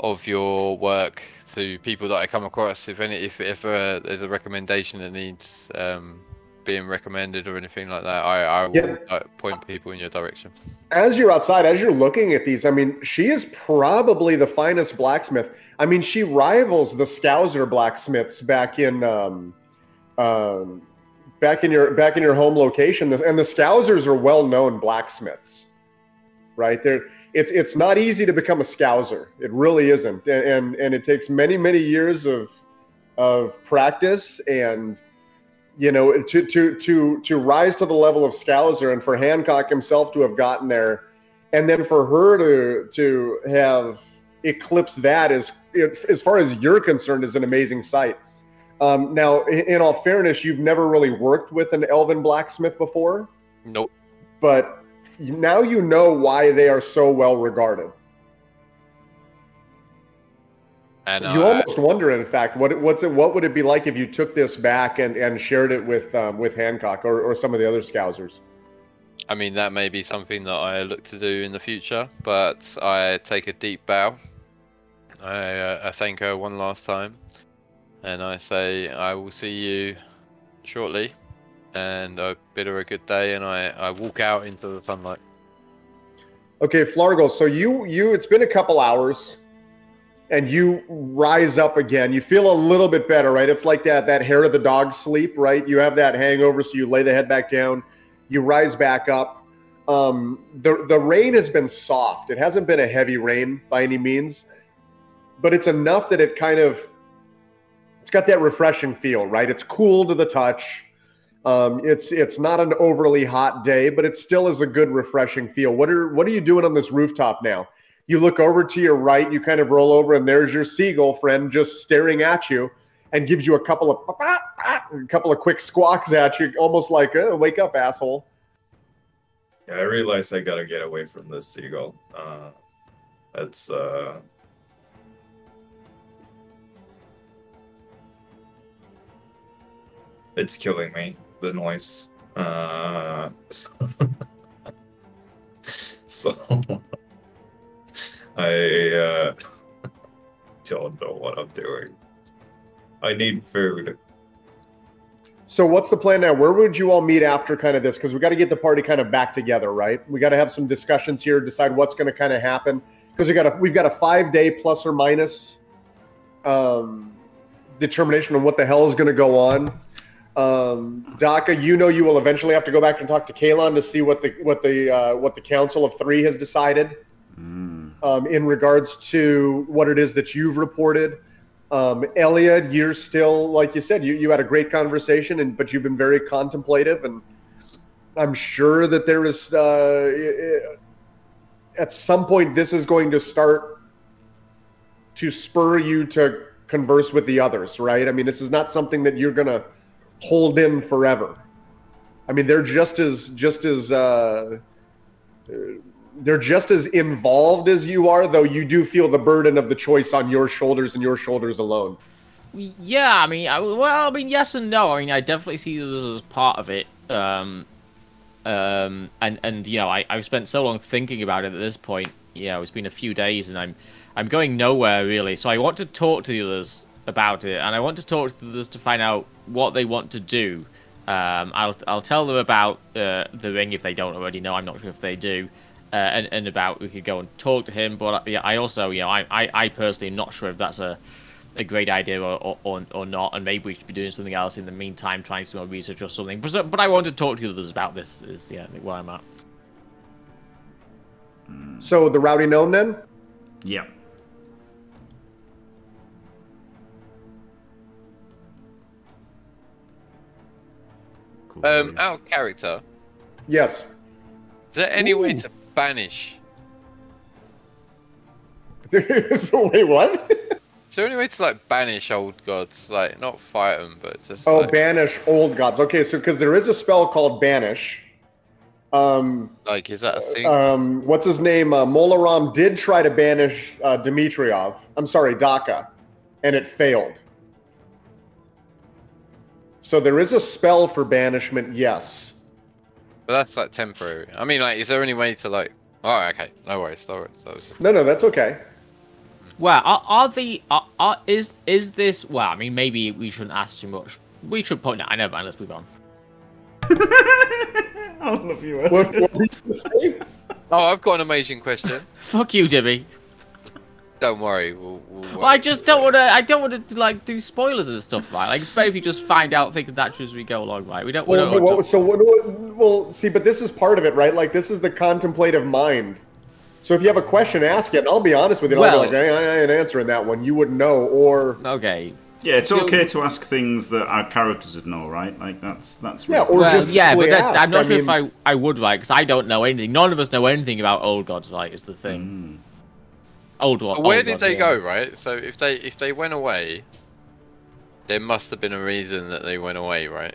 of your work to people that I come across. If any, if if uh, there's a recommendation that needs um, being recommended or anything like that, I I will point people in your direction. As you're outside, as you're looking at these, I mean, she is probably the finest blacksmith. I mean, she rivals the Scouser blacksmiths back in um, um, back in your back in your home location. And the Scousers are well-known blacksmiths, right? They're it's it's not easy to become a Scouser. It really isn't, and and, and it takes many many years of of practice and you know to to to to rise to the level of Scouser and for Hancock himself to have gotten there and then for her to to have eclipsed that is as far as you're concerned is an amazing sight. Um, now in, in all fairness you've never really worked with an elven blacksmith before. Nope. but now you know why they are so well regarded And you I, almost wonder in fact what what's it what would it be like if you took this back and and shared it with um, with hancock or, or some of the other scousers I mean, that may be something that I look to do in the future, but I take a deep bow I, uh, I thank her one last time, and I say I will see you shortly, and I bid her a good day, and I, I walk out into the sunlight. Okay, Flargle. So you you it's been a couple hours, and you rise up again. You feel a little bit better, right? It's like that that hair of the dog sleep, right? You have that hangover, so you lay the head back down. You rise back up. Um, the the rain has been soft. It hasn't been a heavy rain by any means, but it's enough that it kind of it's got that refreshing feel, right? It's cool to the touch. Um, it's it's not an overly hot day, but it still is a good refreshing feel. What are what are you doing on this rooftop now? You look over to your right, you kind of roll over, and there's your seagull friend just staring at you, and gives you a couple of a couple of quick squawks at you, almost like oh, "Wake up, asshole." Yeah, I realize I gotta get away from this seagull. Uh, it's uh, it's killing me. The noise. Uh, so, so I uh, don't know what I'm doing. I need food. So what's the plan now? Where would you all meet after kind of this? Because we got to get the party kind of back together, right? We got to have some discussions here, decide what's going to kind of happen. Because we got a we've got a five day plus or minus um, determination on what the hell is going to go on. Um, Dakka, you know you will eventually have to go back and talk to Kalon to see what the what the uh, what the Council of Three has decided Mm. Um, in regards to what it is that you've reported. Um, Elliot, you're still like you said, you, you had a great conversation, and but you've been very contemplative, and I'm sure that there is uh, at some point this is going to start to spur you to converse with the others, right? I mean, this is not something that you're gonna hold in forever. I mean, they're just as just as uh, they're just as involved as you are, though you do feel the burden of the choice on your shoulders and your shoulders alone. Yeah, I mean, I, well, I mean, yes and no. I mean, I definitely see this as part of it. Um, um, and and you know, I I've spent so long thinking about it at this point. Yeah, it's been a few days, and I'm I'm going nowhere really. So I want to talk to the others about it, and I want to talk to the others to find out what they want to do. Um, I'll I'll tell them about uh, the ring if they don't already know. I'm not sure if they do. Uh, and, and about we could go and talk to him, but uh, yeah, I also, you know, I, I, I personally am not sure if that's a, a great idea or, or, or not, and maybe we should be doing something else in the meantime, trying some more research or something. But, but I want to talk to you others about this. Is yeah, where I'm at. So the rowdy gnome then? Yeah. Cool. Um, out character, Yes. is there any way to banish? so wait, what? Is there any way to like banish old gods? Like not fight them, but just oh, like, banish old gods. Okay, so because there is a spell called banish. Um, like is that a thing? um, what's his name? Uh, Molaram did try to banish uh, Dmitriov. I'm sorry, Dakka, and it failed. So there is a spell for banishment, yes. But that's like temporary. I mean, like, is there any way to like? Oh, okay, no worries, no worries. That was just No, no, that's okay. Well, are, are the are, are, is is this? Well, I mean, maybe we shouldn't ask too much. We should point out. I know, but let's move on. I love you. What, what were you say? Oh, I've got an amazing question. Fuck you, Jimmy. Don't worry. We'll, we'll Well, I just don't want to. I don't want to like do spoilers and stuff, right? Like, it's better if you just find out things naturally as we go along, right? We don't. We Well, don't but want what, to- so what, what, well, see, but this is part of it, right? Like this is the contemplative mind. So if you have a question, ask it. And I'll be honest with you. and I'll be like, I, I ain't answering that one. You wouldn't know, or Okay. Yeah, it's So- okay to ask things that our characters would know, right? Like that's that's Yeah, reasonable. or Well, just yeah, but that, ask. I'm not I sure mean- if I I would right because I don't know anything. None of us know anything about old gods, right? Is the thing. Mm. Old one. Where old did gods, they yeah. go, right? So if they if they went away, there must have been a reason that they went away, right?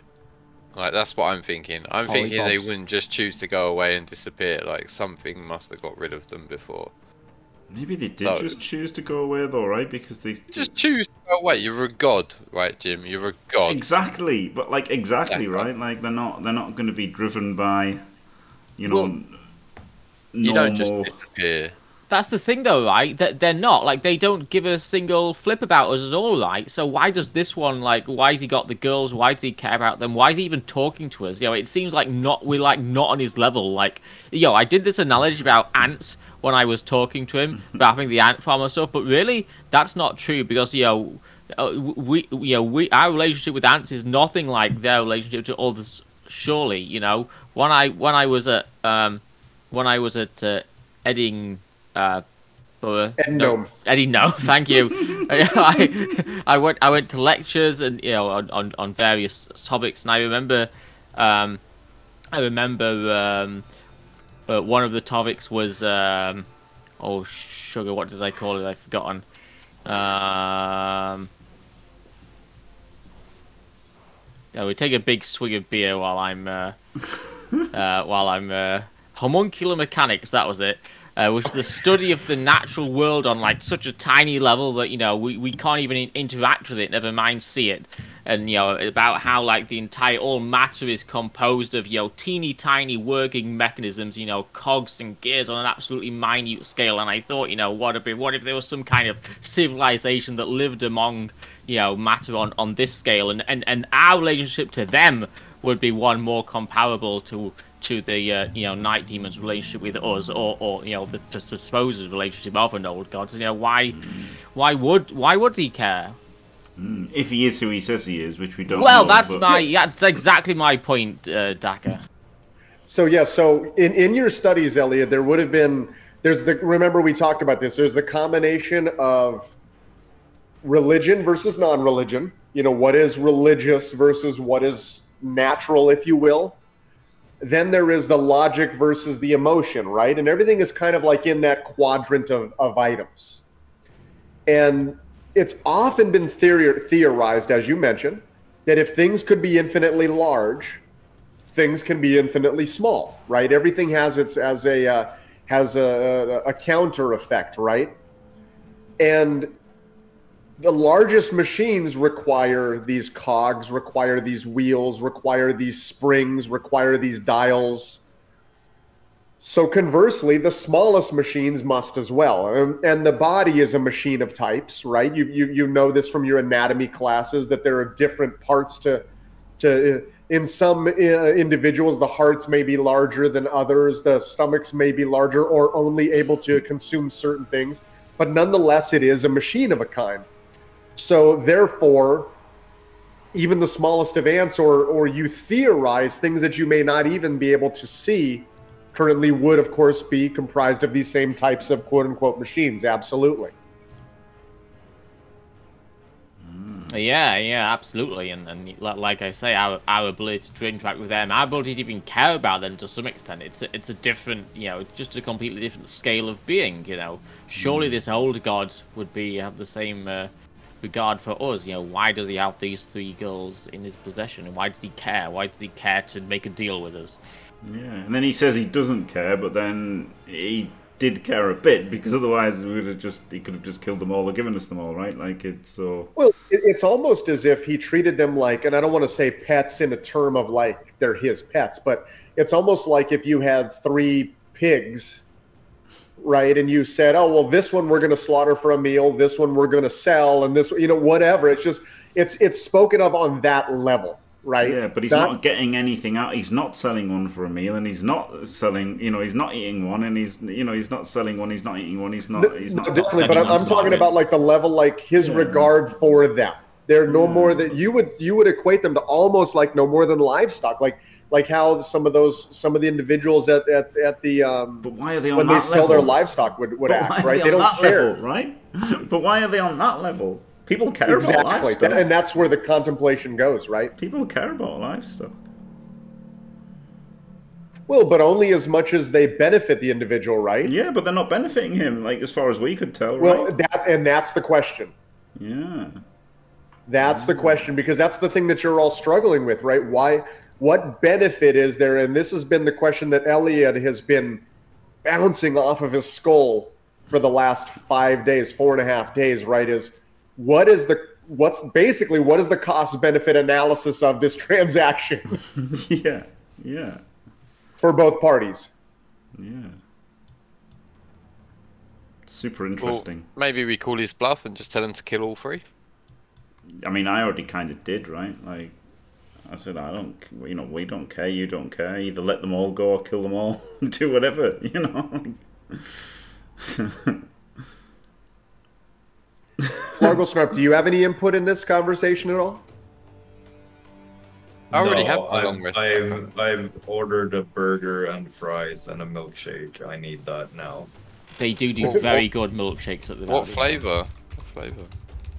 Like that's what I'm thinking. I'm Holy thinking they wouldn't just choose to go away and disappear. Like something must have got rid of them before. Maybe they did No. just choose to go away though, right? Because they Just choose to go away. You're a god, right, Jim? You're a god. exactly, but like exactly, Yeah. right? Like they're not they're not going to be driven by, you know, Well, You don't just normal. disappear. That's the thing, though, right? That they're not like they don't give a single flip about us at all, right? So why does this one like? Why has he got the girls? Why does he care about them? Why is he even talking to us? You know, it seems like not we're like not on his level. Like, yo, I did this analogy about ants when I was talking to him about having the ant farm and stuff, but really, that's not true because you know. Uh, we, you know, we our relationship with ants is nothing like their relationship to others. Surely, you know, when I when I was at um, when I was at uh, Edding uh, for No, Eddie, no, thank you. I, I went I went to lectures and you know on, on, on various topics, and I remember, um, I remember um, uh, one of the topics was um, oh sugar, what did I call it? I've forgotten. Um, yeah, we take a big swig of beer while I'm uh, uh, while I'm uh, homuncular mechanics. That was it uh, which is the study of the natural world on like such a tiny level that you know we, we can't even interact with it never mind see it. And you know about how like the entire all matter is composed of you know teeny tiny working mechanisms you know cogs and gears on an absolutely minute scale. And i thought you know what if what if there was some kind of civilization that lived among you know matter on on this scale? And and, and our relationship to them would be one more comparable to to the uh, you know night demon's relationship with us, or, or you know the, the supposed relationship of an old god. You know why mm. why would why would he care? Mm. If he is who he says he is, which we don't. Well, know, that's but... my yeah, that's exactly my point, uh, Dakka. So yeah, so in in your studies, Elliot, there would have been there's the remember we talked about this. There's the combination of religion versus non-religion. You know what is religious versus what is natural, if you will then there is the logic versus the emotion, right? And everything is kind of like in that quadrant of, of items. And it's often been theory, theorized, as you mentioned, that if things could be infinitely large, things can be infinitely small, right? Everything has its as a uh, has a, a, a counter effect, right? And the largest machines require these cogs, require these wheels, require these springs, require these dials. So conversely, the smallest machines must as well. And, and, the body is a machine of types, right? You, you you know this from your anatomy classes that there are different parts to to in some uh, individuals the hearts may be larger than others, the stomachs may be larger or only able to consume certain things, but nonetheless it is a machine of a kind. So therefore, even the smallest of ants, or or you theorize things that you may not even be able to see, currently would of course be comprised of these same types of quote unquote machines. Absolutely. Yeah, yeah, absolutely, and and like I say, our our ability to interact with them, our ability to even care about them to some extent, it's a, it's a different, you know, it's just a completely different scale of being. You know, surely mm. this old god would be have the same uh, regard for us. You know, why does he have these three girls in his possession? And why does he care? Why does he care to make a deal with us? Yeah, and then he says he doesn't care, but then he did care a bit because otherwise we would have just he could have just killed them all or given us them all, right? Like it's so. Well, it's almost as if he treated them like, and I don't want to say pets in a term of like they're his pets, but it's almost like if you had three pigs right? And you said, oh, well, this one we're going to slaughter for a meal, this one we're going to sell, and this, you know, whatever. It's just, it's it's spoken of on that level, right? Yeah, but he's that, not getting anything out. He's not selling one for a meal, and he's not selling, you know, he's not eating one, and he's, you know, he's not selling one. He's not eating one. He's not. He's not. Definitely, but I'm, I'm talking about like the level, like his yeah. regard for them. They're no yeah. more that you would you would equate them to almost like no more than livestock, like like how some of those some of the individuals at at, at the um, but why are they on when they sell level? their livestock would, would act right? They, they don't care, level, right? but why are they on that level? People care exactly. about livestock, and that's where the contemplation goes, right? People care about livestock. Well, but only as much as they benefit the individual, right? Yeah, but they're not benefiting him, like as far as we could tell, well, right? that and that's the question. Yeah. That's the question because that's the thing that you're all struggling with, right? Why what benefit is there? And this has been the question that Elliot has been bouncing off of his skull for the last five days, four and a half days, right? Is what is the what's basically what is the cost benefit analysis of this transaction? yeah, yeah. For both parties. Yeah. Super Well, interesting. maybe we call his bluff and just tell him to kill all three. I mean, I already kind of did, right? Like, I said, I don't, you know, we don't care, you don't care. Either let them all go or kill them all. Do whatever, you know. Flargle Snarp, do you have any input in this conversation at all? I already No, have I've. I've, I've ordered a burger and fries and a milkshake. I need that now. They do do What- very good milkshakes at the What flavour? What flavour?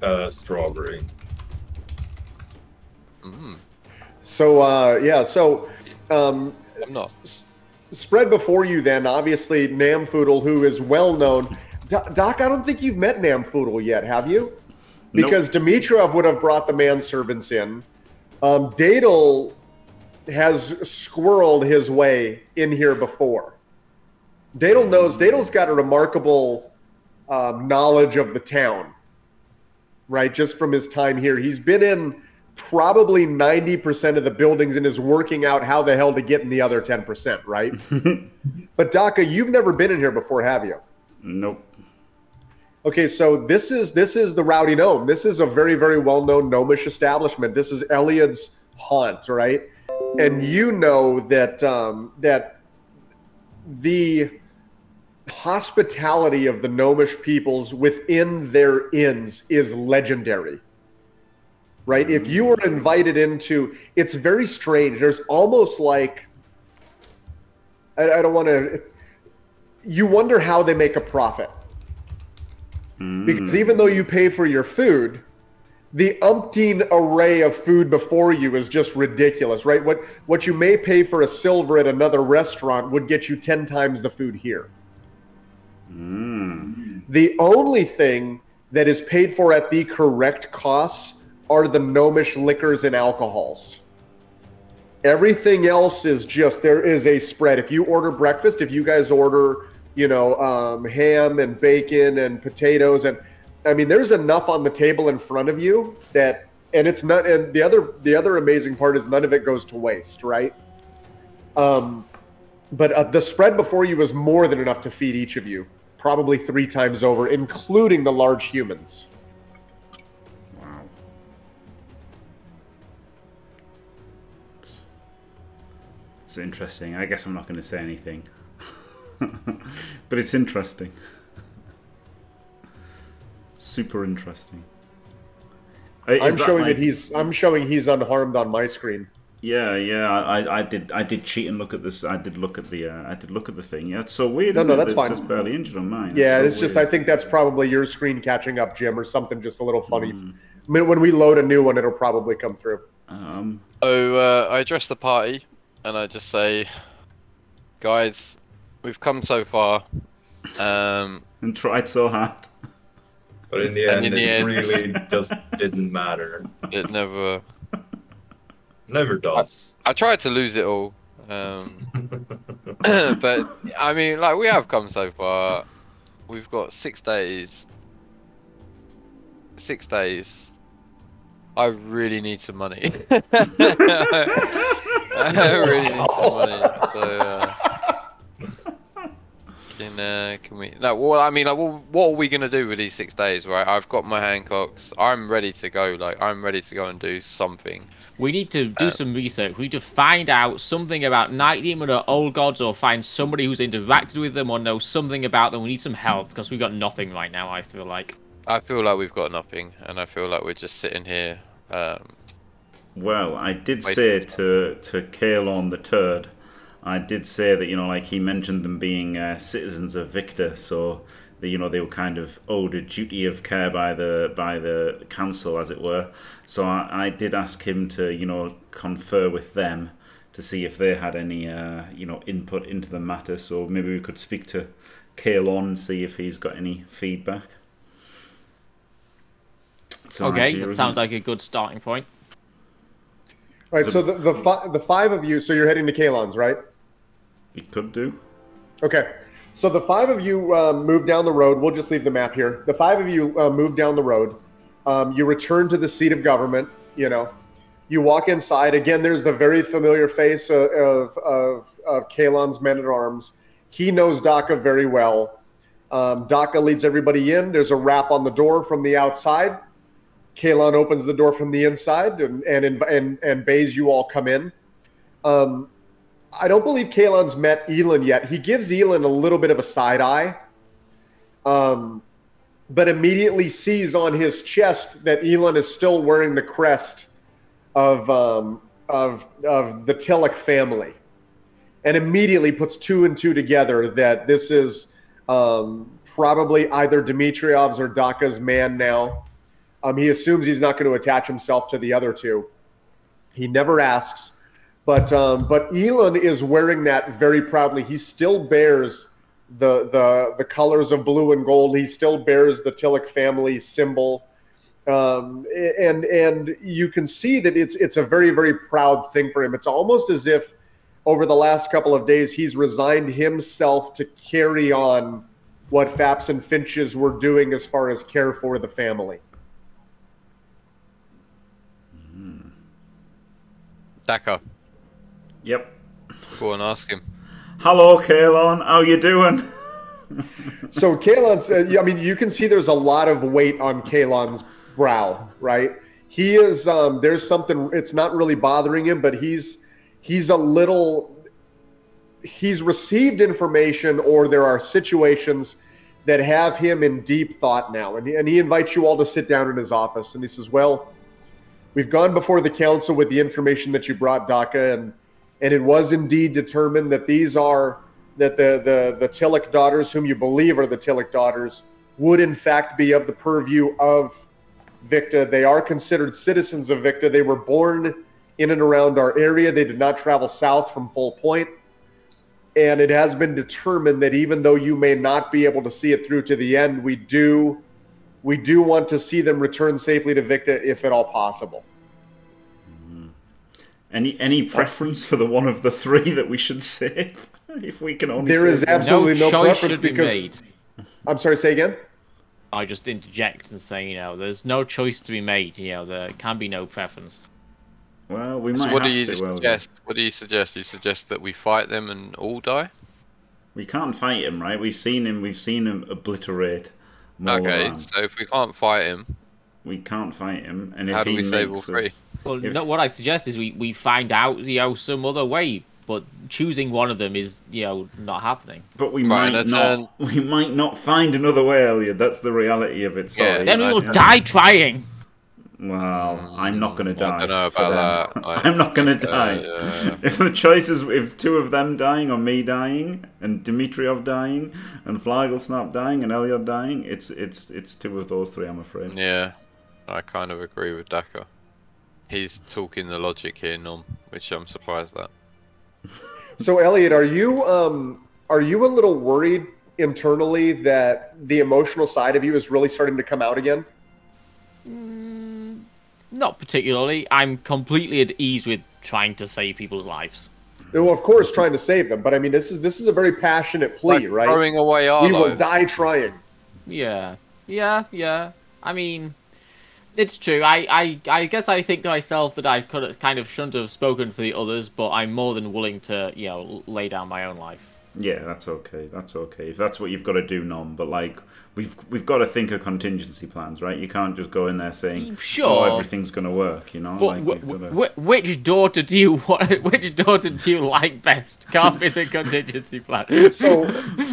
Uh, strawberry. Mm, So uh, yeah, so um, I'm not. spread before you then, obviously Namfoodle, who is well known. Doc, I don't think you've met Namfoodle yet, have you? Nope. Because Dimitrov would have brought the manservants in. Um, Dadel has squirreled his way in here before. Dadel knows. Dadel's got a remarkable um, knowledge of the town, right? Just from his time here, he's been in probably ninety percent of the buildings and is working out how the hell to get in the other ten percent, right? but Dakka, you've never been in here before, have you? nope. Okay, so this is this is the Rowdy Gnome. This is a very very well known gnomish establishment. This is Eliad's haunt, right? And you know that um, that the hospitality of the gnomish peoples within their inns is legendary. Right? If you were invited into, it's very strange. There's almost like I, I don't want to. You wonder how they make a profit because Mm. even though you pay for your food, the umpteen array of food before you is just ridiculous, right? What what you may pay for a silver at another restaurant would get you ten times the food here. Mm. The only thing that is paid for at the correct costs are the gnomish liquors and alcohols. Everything else is just there is a spread. If you order breakfast, if you guys order, you know, um, ham and bacon and potatoes, and I mean, there's enough on the table in front of you that, and it's not. And the other, the other amazing part is none of it goes to waste, right? Um, but uh, the spread before you was more than enough to feed each of you, probably three times over, including the large humans. It's interesting. I guess I'm not going to say anything. but it's interesting. Super interesting. Is I'm showing like- that he's. I'm showing he's unharmed on my screen. Yeah, yeah. I, I did. I did cheat and look at this. I did look at the. Uh, I did look at the thing. Yeah, it's so weird. No, isn't no, that's that fine. It says barely injured on mine. Yeah, it's so just. I think that's probably your screen catching up, Jim, or something just a little funny. Mm. I mean, when we load a new one, it'll probably come through. Um, So uh, I address the party and I just say, guys, we've come so far. Um, and tried so hard. But in the end, in the it end- really just didn't matter. it never. Never does. I tried to lose it all. Um, but I mean, like we have come so far. We've got six days. Six days. I really need some money. I really need some money. So, uh, can uh, can we? No, well, I mean, like, well, what are we gonna do with these six days, right? I've got my Hancocks. I'm ready to go. Like, I'm ready to go and do something. We need to do Uh, some research. We need to find out something about Night Demon or Old Gods, or find somebody who's interacted with them, or know something about them. We need some help because we've got nothing right now. I feel like. I feel like we've got nothing, and I feel like we're just sitting here. Um, Well, I did say to to Kalon the Turd, I did say that you know, like he mentioned them being uh, citizens of Victa, so that you know they were kind of owed a duty of care by the by the council, as it were. So I, I did ask him to you know confer with them to see if they had any uh, you know input into the matter. So maybe we could speak to Kalon and see if he's got any feedback. Okay, idea, that isn't sounds it? like a good starting point. All right, so the the, fi- the five of you. So you're heading to Kalon's, right? We could do. Okay. So the five of you um, move down the road. We'll just leave the map here. The five of you uh, move down the road. Um, you return to the seat of government. You know, you walk inside. Again, there's the very familiar face of of, of, of Kalon's men at arms. He knows Dakka very well. Um, Dakka leads everybody in. There's a rap on the door from the outside. Kalon opens the door from the inside, and and and and Bays, you all come in. Um, I don't believe Kalon's met Elon yet. He gives Elon a little bit of a side eye, um, but immediately sees on his chest that Elon is still wearing the crest of um, of of the Tillich family, and immediately puts two and two together that this is um, probably either Dmitriev's or Dakka's man now. Um, he assumes he's not going to attach himself to the other two. He never asks, but um, but Elon is wearing that very proudly. He still bears the the the colors of blue and gold. He still bears the Tillich family symbol, um, and and you can see that it's it's a very very proud thing for him. It's almost as if over the last couple of days he's resigned himself to carry on what Faps and Finches were doing as far as care for the family. Dakka, Yep. go and ask him. Hello, Kalon. How you doing? So Kalon's, uh, I mean, you can see there's a lot of weight on Kalon's brow, right? He is, um, there's something, it's not really bothering him, but he's, he's a little, he's received information or there are situations that have him in deep thought now. And he, and he invites you all to sit down in his office and he says, well, we've gone before the council with the information that you brought, Dakka, and, and it was indeed determined that these are that the the the Tillich daughters, whom you believe are the Tillich daughters, would in fact be of the purview of Victa. They are considered citizens of Victa. They were born in and around our area. They did not travel south from Full Point. And it has been determined that even though you may not be able to see it through to the end, we do we do want to see them return safely to Victa if at all possible. Mm-hmm. Any any preference for the one of the three that we should save? if we can only There save is one. absolutely no, choice preference should be because made. I'm sorry, say again. I just interject and say, you know, there's no choice to be made. You know, there can be no preference. Well, we might. So might what do you to. Well, suggest? What do you suggest? You suggest that we fight them and all die? we can't fight him, right? We've seen him. We've seen him obliterate. Moran. Okay, um, so if we can't fight him, we can't fight him, and if How do he we save makes all three? us- Well, If- no, what I suggest is we, we find out, you know, some other way. But choosing one of them is, you know, not happening. But we Right, might let's, not. We might not find another way, Elliot. That's the reality of it. Sorry. Yeah, Then we will die trying. Well, I'm not going to Mm, I die. don't know for about that. I- I'm not going to uh, die. yeah. If the choice is if two of them dying or me dying and Dimitriov dying and Flargle Snarp dying and Elliot dying, it's it's it's two of those three. I'm afraid. yeah, I kind of agree with Dakka. He's talking the logic here, Nom, which I'm surprised at. So, Elliot, are you um, are you a little worried internally that the emotional side of you is really starting to come out again? Not particularly. I'm completely at ease with trying to save people's lives. Well, of course, trying to save them, but I mean, this is this is a very passionate plea, Like right? Throwing away our we will lives. die trying. Yeah, yeah, yeah. I mean, it's true. I, I, I guess I think to myself that I could have kind of shouldn't have spoken for the others, but I'm more than willing to, you know, lay down my own life. Yeah, that's okay. That's okay. If that's what you've got to do, Nom. But like, we've we've got to think of contingency plans, right? You can't just go in there saying, mm, Sure. "Oh, everything's going to work," you know. But like, wh- we've gotta- wh- which daughter do you want? Which daughter do you like best? Can't be the contingency plan. So,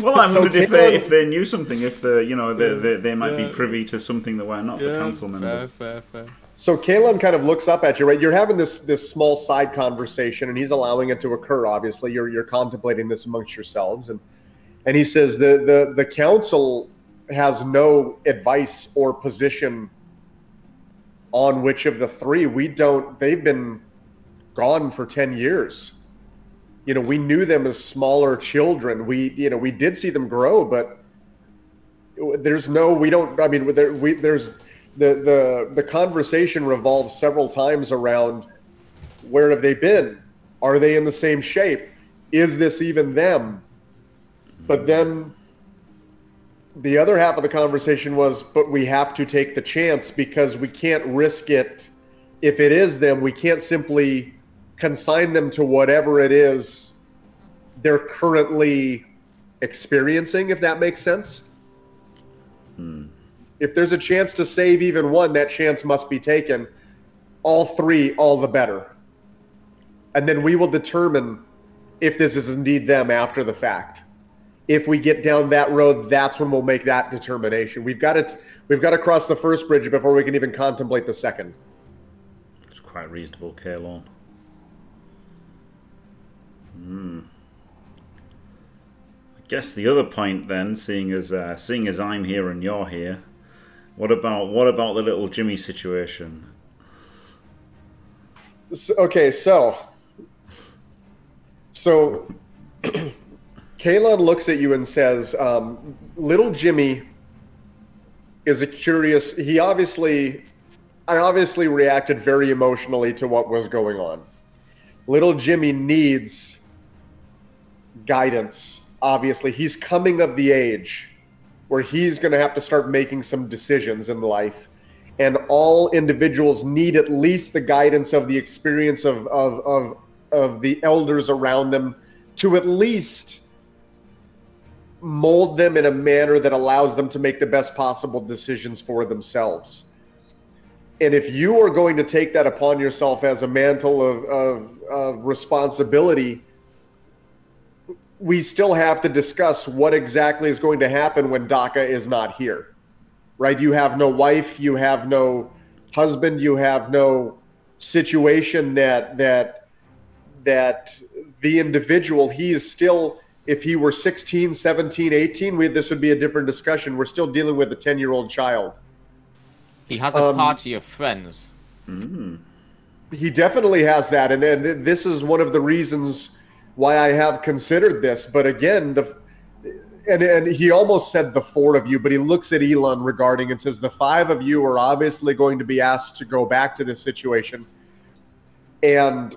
Well, I So wondered if they if they knew something, if the you know they they, they might Yeah. be privy to something that we're not, the council members. fair, fair. So Kalon kind of looks up at you, right? You're having this this small side conversation, and he's allowing it to occur. Obviously, you're you're contemplating this amongst yourselves, and and he says the the the council has no advice or position on which of the three we don't. They've been gone for ten years. You know, we knew them as smaller children. We you know we did see them grow, but there's no we don't. I mean, there, we there's the the the conversation revolves several times around where have they been? Are they in the same shape? Is this even them? But then the other half of the conversation was, but we have to take the chance because we can't risk it. If it is them, we can't simply consign them to whatever it is they're currently experiencing, if that makes sense. Hmm. If there's a chance to save even one, that chance must be taken. All three, all the better. And then we will determine if this is indeed them after the fact. If we get down that road, that's when we'll make that determination. We've got to we've got to cross the first bridge before we can even contemplate the second. It's quite reasonable, Kalon. Hmm. I guess the other point then, seeing as uh, seeing as I'm here and you're here, what about what about the little Jimmy situation? So, okay, so so Kalon looks at you and says, um, "Little Jimmy is a curious. He obviously, I obviously reacted very emotionally to what was going on. Little Jimmy needs guidance. Obviously, he's coming of the age where he's going to have to start making some decisions in life." And all individuals need at least the guidance of the experience of, of, of, of the elders around them to at least mold them in a manner that allows them to make the best possible decisions for themselves. And if you are going to take that upon yourself as a mantle of, of, of responsibility, we still have to discuss what exactly is going to happen when Dakka is not here. Right? You have no wife, you have no husband, you have no situation that that that the individual he is still if he were 16 17 18 we, this would be a different discussion we're still dealing with a 10 year old child He has a Um, party of friends. he definitely has that and, and this is one of the reasons why i have considered this but again the and, and he almost said the four of you but he looks at elon regarding and says the five of you are obviously going to be asked to go back to this situation. And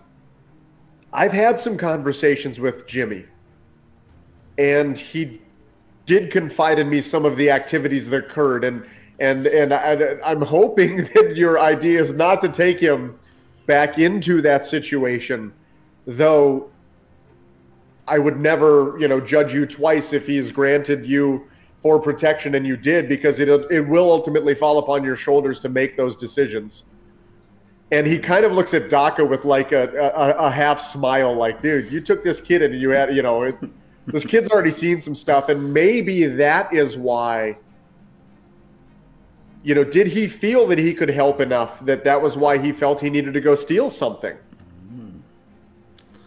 i've had some conversations with jimmy and he did confide in me some of the activities that occurred and and and I, i'm hoping that your idea is not to take him back into that situation though i would never you know judge you twice if he's granted you for protection and you did because it it will ultimately fall upon your shoulders to make those decisions and he kind of looks at Dakka with like a, a, a half smile, like, dude, you took this kid and you had, you know, it, this kid's already seen some stuff. And maybe that is why, you know, did he feel that he could help enough that that was why he felt he needed to go steal something? Mm-hmm.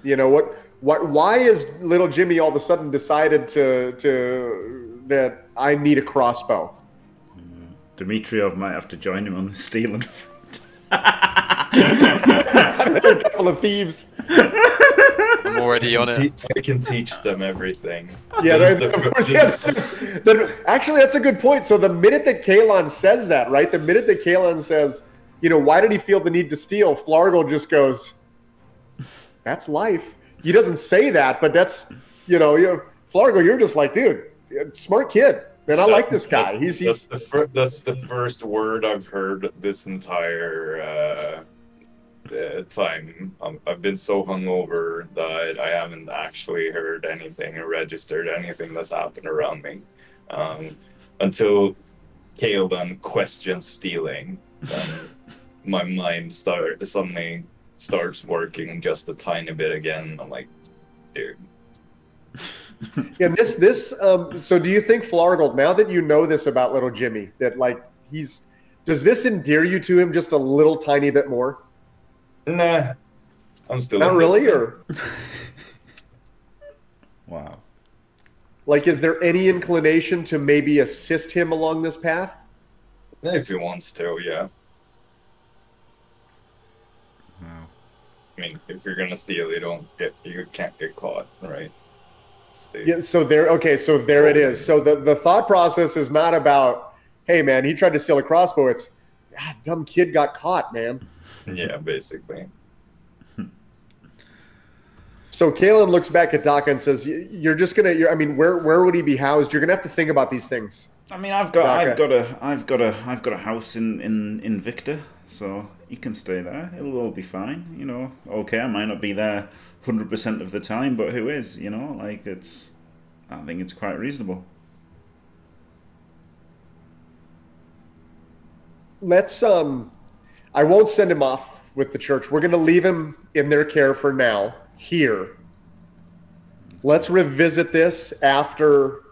You know, what, what, why is little Jimmy all of a sudden decided to, to, that I need a crossbow? Dmitriev might have to join him on the stealing front. a couple of thieves. I'm already on it. I can teach them everything. Yeah, This there- is the- course, this yes. Then- actually, that's a good point. So the minute that Kalon says that, right? The minute that Kalon says, you know, why did he feel the need to steal? Flargle just goes, "That's life." He doesn't say that, but that's, you know, you Flargle, you're just like, dude, smart kid, man. I like this guy. That's, He's that's the fir- that's the first word I've heard this entire uh, uh, time. Um, I've been so hungover that I haven't actually heard anything or registered anything that's happened around me um, until Kalon questions stealing. Then my mind started suddenly starts working just a tiny bit again. I'm like, dude. yeah, this this. Um, so do you think Flargle, now that you know this about little Jimmy, that like he's, does this endear you to him just a little tiny bit more? Nah, I'm still Not really, or Wow. like, is there any inclination to maybe assist him along this path? if he wants to, yeah. I mean, if you're gonna steal, you don't get, you can't get caught, right? It's the- Yeah, so there okay, so there it is. So the, the thought process is not about, hey man, he tried to steal a crossbow. It's God, dumb kid got caught, man. yeah, basically. So Kalon looks back at Dakka and says, "Y- "You're just gonna. You're, I mean, where where would he be housed? You're gonna have to think about these things." I mean, I've got, Okay. I've got a, I've got a, I've got a house in in in Victa, so you can stay there. It'll all be fine. You know, okay, I might not be there hundred percent of the time, but who is? You know, like it's, I think it's quite reasonable. let's um I won't send him off with the church. We're going to leave him in their care for now here. Let's revisit this after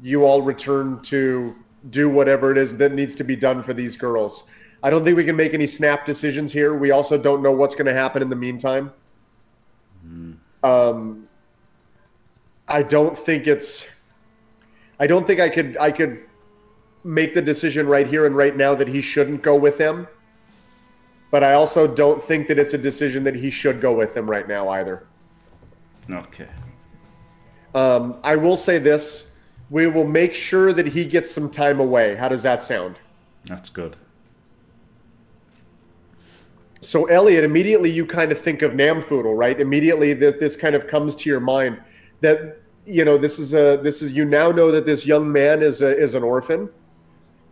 you all return to do whatever it is that needs to be done for these girls. I don't think we can make any snap decisions here. We also don't know what's going to happen in the meantime. Um, I don't think it's. I don't think I could. I could make the decision right here and right now that he shouldn't go with them. But I also don't think that it's a decision that he should go with them right now either. Okay. Um, I will say this: we will make sure that he gets some time away. How does that sound? That's good. So, Elliot, immediately you kind of think of Namfoodle, right? Immediately, that this kind of comes to your mind that you know this is a this is you now know that this young man is a, is an orphan.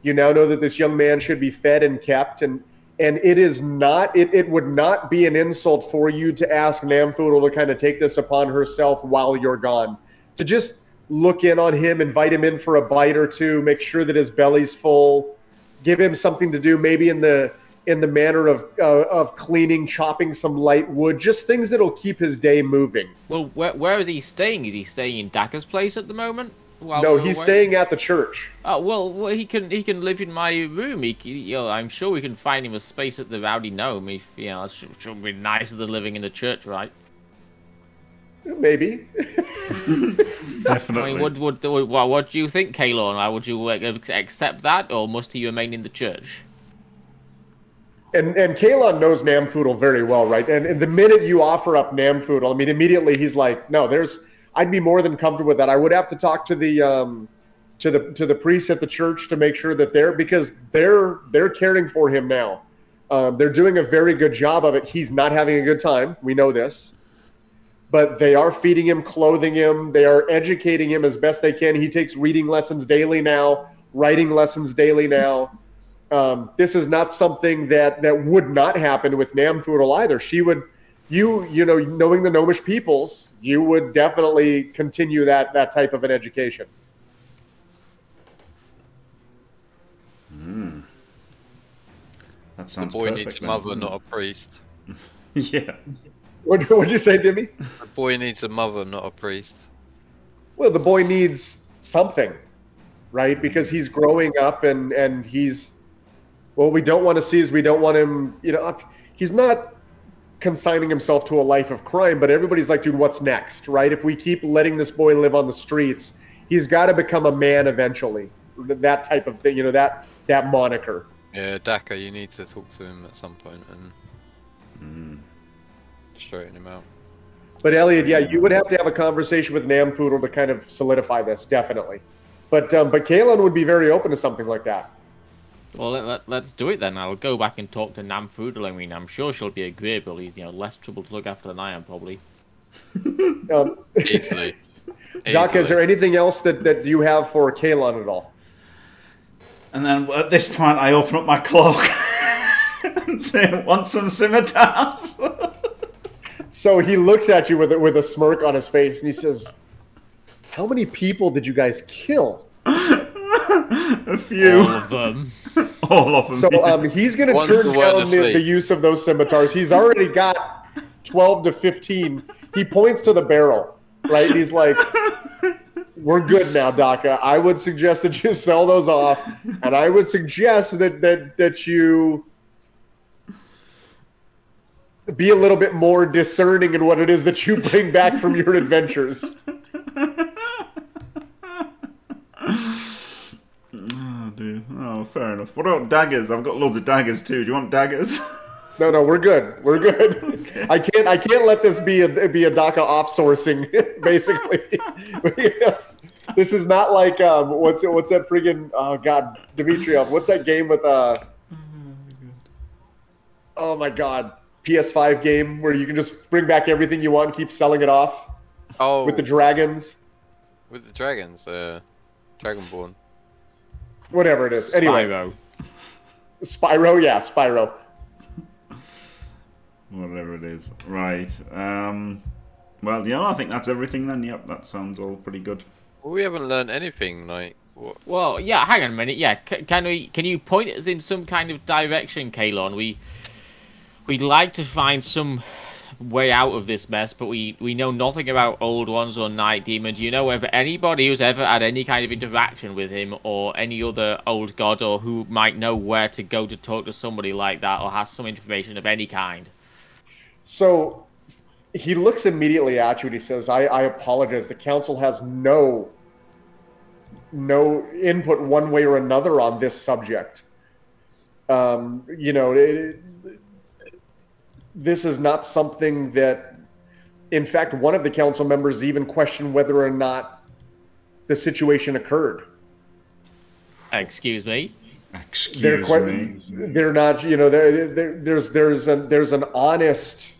You now know that this young man should be fed and kept, and and it is not it, it would not be an insult for you to ask Namfoodle to kind of take this upon herself while you're gone, to just look in on him, invite him in for a bite or two, make sure that his belly's full, give him something to do, maybe in the in the manner of uh, of cleaning, chopping some light wood, just things that'll keep his day moving. Well, where, where is he staying? Is he staying in Dakka's place at the moment? While no, he's away? staying at the church. Oh well, well, he can he can live in my room. He, you know, I'm sure we can find him a space at the Rowdy Gnome. If you know, it should, should be nicer than living in the church, right? Maybe. Definitely. I mean, what would what, what do you think, Kalon? Would you uh, accept that, or must he remain in the church? And and Kalon knows Namfoodle very well, right? And, and the minute you offer up Namfoodle, I mean, immediately he's like, no, there's. I'd be more than comfortable with that. I would have to talk to the um, to the to the priests at the church to make sure that they're because they're they're caring for him now. Um, they're doing a very good job of it. He's not having a good time. We know this, but they are feeding him, clothing him. They are educating him as best they can. He takes reading lessons daily now, writing lessons daily now. Um, this is not something that that would not happen with Namfoodle either. She would, you you know, knowing the gnomish peoples, you would definitely continue that that type of an education. that sounds. The boy perfect needs a mother, doesn't a priest. yeah. What what'd you say, Dimmy? The boy needs a mother, not a priest. Well, the boy needs something, right? Because he's growing up and and he's what we don't want to see is we don't want him, you know, he's not consigning himself to a life of crime, but everybody's like, dude, what's next, right? If we keep letting this boy live on the streets, he's got to become a man eventually. That type of thing, you know, that that moniker. Yeah, Dakka, you need to talk to him at some point and straighten him out. But Elliot, yeah, you would have to have a conversation with Namfoodle to kind of solidify this, definitely. But um, but Kalon would be very open to something like that. Well, let, let, let's do it then. I'll go back and talk to Namfoodle. I mean, I'm sure she'll be agreeable. He's you know less trouble to look after than I am, probably. Um, Easily. Doc, is there anything else that, that you have for Kalon at all? And then at this point, I open up my cloak and say, "Want some scimitars?" So he looks at you with a, with a smirk on his face, and he says, "How many people did you guys kill?" a few, All of them. All of them. So um, he's going to turn the down the, the use of those scimitars. He's already got twelve to fifteen. He points to the barrel, right? He's like, "We're good now, Dakka. I would suggest that you sell those off, and I would suggest that that that you." Be a little bit more discerning in what it is that you bring back from your adventures. Oh. Fair enough. What about daggers? I've got loads of daggers too. Do you want daggers? No, no, we're good. We're good. I can't. I can't let this be a be a Dakka offsourcing. Basically, this is not like um, what's what's that friggin' oh god, Dimitriov. What's that game with uh? Oh my god, PS5 game where you can just bring back everything you want and keep selling it off Oh, with the dragons, with the dragons, uh, Dragonborn. Whatever it is. Anyway, Spyro. Spyro, yeah, Spyro. Whatever it is. Right. Um. Well, yeah, I think that's everything then. Yep, that sounds all pretty good. Well, we haven't learned anything. Like, Well, yeah. Hang on a minute. Yeah, C- can we? Can you point us in some kind of direction, Kalon? We we'd like to find some way out of this mess, but we we know nothing about old ones or night demons. You know, whether anybody who's ever had any kind of interaction with him or any other old god, or who might know where to go to talk to somebody like that, or has some information of any kind. So he looks immediately at you and he says, I, I apologize. The council has no no input one way or another on this subject. Um, you know, it, this is not something that, in fact, one of the council members even questioned whether or not the situation occurred. Excuse me. Excuse They're quite, me. they're not, you know, there there- there's there's a there's an honest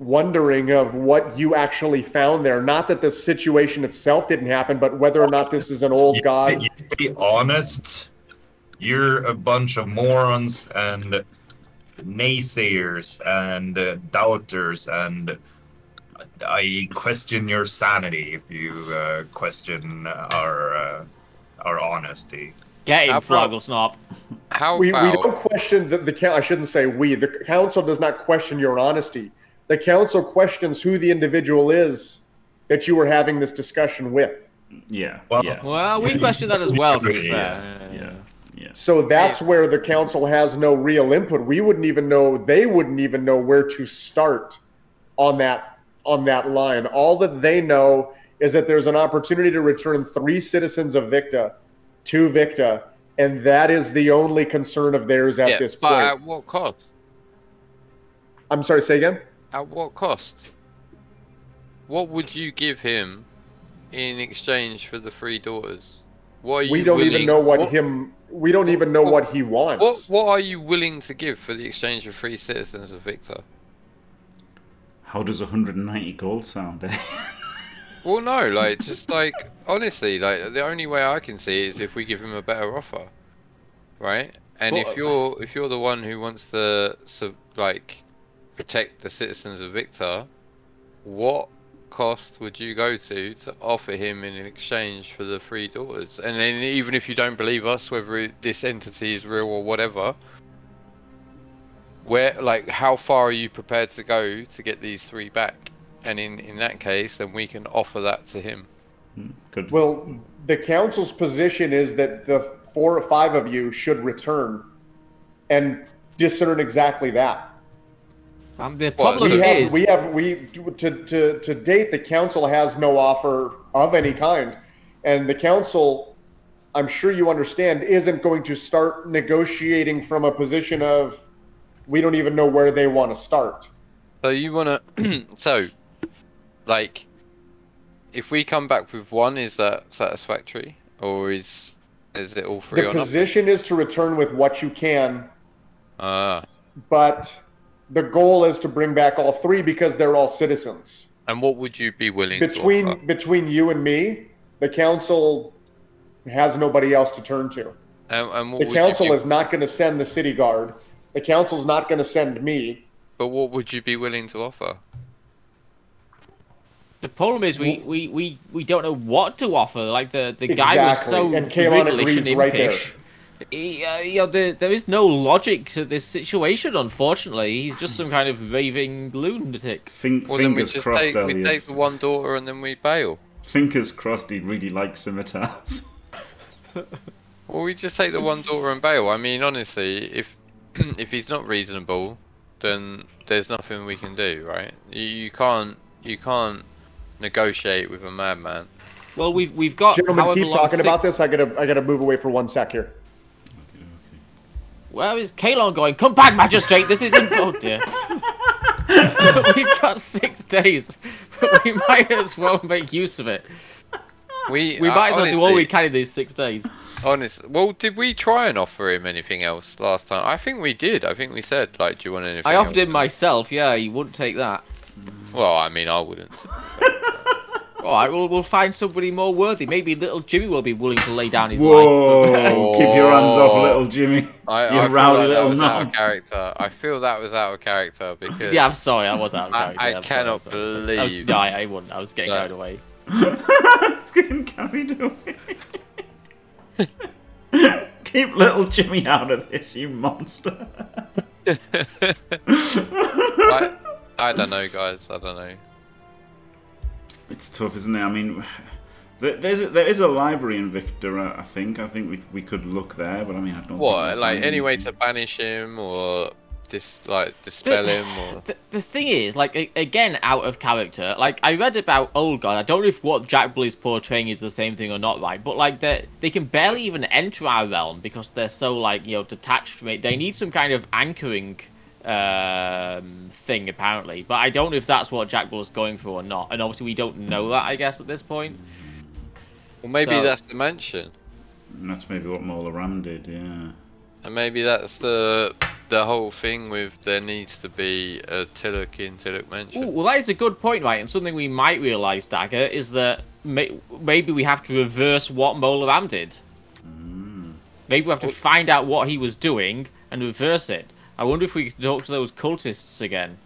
wondering of what you actually found there. Not that the situation itself didn't happen, but whether or not this is an old You- god. You stay honest. You're a bunch of morons and naysayers and uh, doubters, and I question your sanity if you uh, question our uh, our honesty. Get him, How about- Flargle Snarp. How We, we don't question the, the coun- I shouldn't say we. The council does not question your honesty. The council questions who the individual is that you were having this discussion with. Yeah. Well- yeah. Well, we question that as well. To be fair. Yeah. Yeah. So that's where the council has no real input. We wouldn't even know. They wouldn't even know where to start on that on that line. All that they know is that there's an opportunity to return three citizens of Victa to Victa, and that is the only concern of theirs at yeah, this but point. at what cost? I'm sorry. Say again. At what cost? What would you give him in exchange for the three daughters? What are you We don't even willing- know what, him. We don't even know what he wants. What What are you willing to give for the exchange of three citizens of Victa? How does 190 gold sound? eh? Well, no, like just like honestly, like the only way I can see is if we give him a better offer, right? And Well, if you're if you're the one who wants to like protect the citizens of Victa, what cost would you go to to offer him in exchange for the three daughters? And then even if you don't believe us, whether it, this entity is real or whatever, where like how far are you prepared to go to get these three back? And in in that case, then we can offer that to him. Hmm, good. Well, the council's position is that the four or five of you should return and discern exactly that. Um, the Well, problem so- We have, is, we have, we to, to to date, the council has no offer of any kind, and the council, I'm sure you understand, isn't going to start negotiating from a position of we don't even know where they want to start. So you wanna so like if we come back with one, is that satisfactory? Or is is it all three The or nothing? position is to return with what you can, Ah. but the goal is to bring back all three because they're all citizens. And what would you be willing to between offer? between you and me, the council has nobody else to turn to. And, and what The would council you be, is not going to send the city guard. The council's not going to send me. But what would you be willing to offer? the problem is we, we, we, we don't know what to offer. Like the, the guy was so and Kalon agrees and right there. Impish. He, uh, you know, the, there is no logic to this situation. Unfortunately, he's just some kind of raving lunatic. Think, Well, then we fingers crossed, take we Elliot. take the one daughter and then we bail. Fingers crossed he really likes scimitars. Well, we just take the one daughter and bail. I mean, honestly, if if he's not reasonable, then there's nothing we can do, right? You, you can't you can't negotiate with a madman. Well, we've we've got. Gentlemen, keep long, talking about this. I gotta I gotta move away for one sec here. Where is Kalon going? Come back, magistrate. This isn't. Oh dear. we've got six days. But we might as well make use of it. We We uh, might as well do all we can in these six days. Honest. Well, did we try and offer him anything else last time? I think we did. I think we said like, do you want anything? I offered else? him myself. Yeah, he wouldn't take that. Well, I mean, I wouldn't. All right, we'll we'll find somebody more worthy. Maybe little Jimmy will be willing to lay down his life. Whoa! Keep your hands off Whoa. little Jimmy. I, You I feel rowdy like that little was out of character. I feel that was out of character because Yeah, I'm sorry, I was out of I- character. I I'm cannot sorry, I'm sorry. I was, believe no, I, I wouldn't. I was getting that- carried away. It's getting carried away. Keep little Jimmy out of this, you monster. I, I don't know, guys. I don't know. It's tough, isn't it? I mean, there's a, there is a library in Victa. Uh, I think. I think we we could look there, but I mean, I don't. think What? we'll Like find any way to banish him or dis like dispel him or? The, the thing is, like again, out of character. Like I read about Old God. I don't know if what Jackbull is portraying is the same thing or not, right? But like they they can barely even enter our realm because they're so like you know detached from it. They need some kind of anchoring um thing apparently but i don't know if that's what Jackbull's going for or not and obviously we don't know that i guess at this point Well, maybe So- that's the mansion, And that's maybe what Mola Ram did. Yeah. and maybe that's the the whole thing with there needs to be a Tiluk in Tiluk mansion. Ooh, well, that is a good point, right? And something we might realise, Dagger, is that may- maybe we have to reverse what Mola Ram did. Maybe we have to find out what he was doing and reverse it. I wonder if we could talk to those cultists again.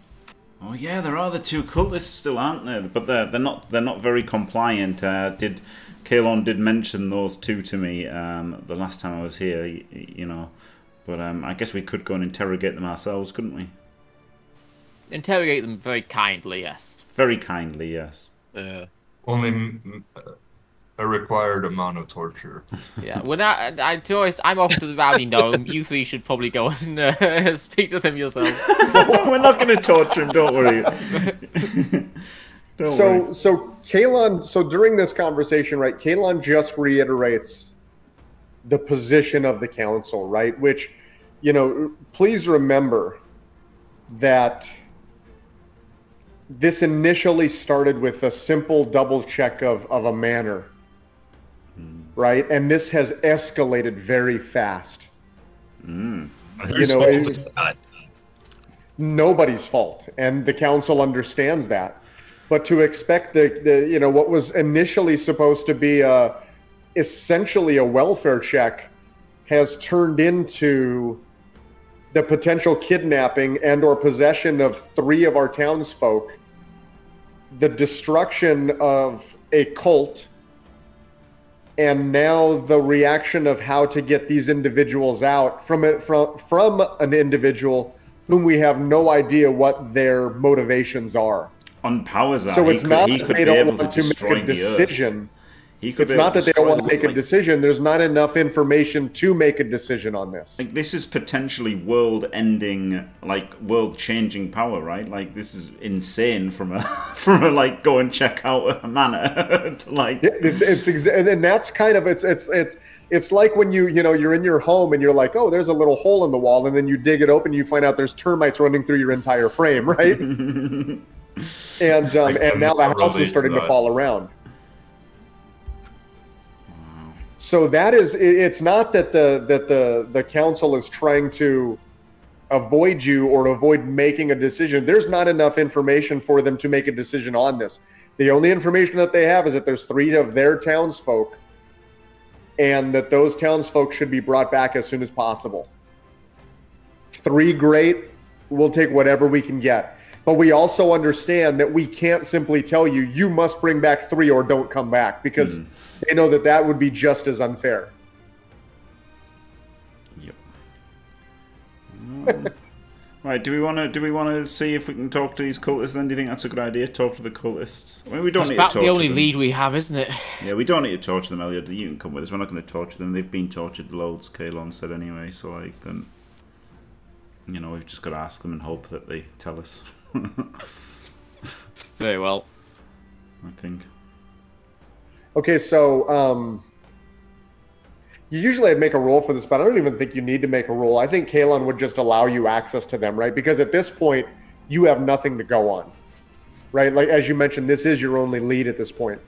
Oh yeah, there are the two cultists still, aren't there? But they're they're not they're not very compliant. Uh, did Kalon did mention those two to me um, the last time I was here? You, you know, but um, I guess we could go and interrogate them ourselves, couldn't we? Interrogate them very kindly, yes. Very kindly, yes. Yeah. Only m- m- a required amount of torture. Yeah. When I, I, to be honest, I'm off to the rowdy gnome. You three should probably go and uh, speak to them yourself. We're not going to torture him. Don't worry. don't so worry. so Kalon so during this conversation, right, Kalon just reiterates the position of the council, right? Which, you know, please remember that this initially started with a simple double check of, of a manor, right? And this has escalated very fast. Mm. Whose know, fault it- is that? nobody's fault and the council understands that but to expect the, the you know what was initially supposed to be a essentially a welfare check has turned into the potential kidnapping and or possession of three of our townsfolk the destruction of a cult and now the reaction of how to get these individuals out from it from from an individual whom we have no idea what their motivations are. On powers that So it's could, not that they don't want to to make a the earth. Decision. He could It's not that they don't want to make a decision. There's not enough information to make a decision on this. Like this is potentially world-ending, like world-changing power, right? Like this is insane from a from a like go and check out a manor to like. It- it- It's exa- and- and that's kind of it's it's it's it's like when you you know you're in your home and you're like oh there's a little hole in the wall and then you dig it open you find out there's termites running through your entire frame right and um, and now the house is starting to to fall around so that is it's not that the that the the council is trying to avoid you or avoid making a decision. There's not enough information for them to make a decision on this. The only information that they have is that there's three of their townsfolk and that those townsfolk should be brought back as soon as possible. Three great we'll take whatever we can get but we also understand that we can't simply tell you you must bring back three or don't come back because they know that that would be just as unfair Yep. Um, right. Do we want to? Do we want to see if we can talk to these cultists? Then, do you think that's a good idea? Talk to the cultists. I mean, we don't That's need to about torture the only them. lead we have, isn't it? Yeah, we don't need to torture them, Elliot. You can come with us. We're not going to torture them. They've been tortured loads. Kalon said anyway. So like, then, you know, we've just got to ask them and hope that they tell us. Very well. I think. okay so um you usually I'd make a rule for this but i don't even think you need to make a rule. I think Kalon would just allow you access to them right? Because at this point you have nothing to go on right? Like as you mentioned this is your only lead at this point.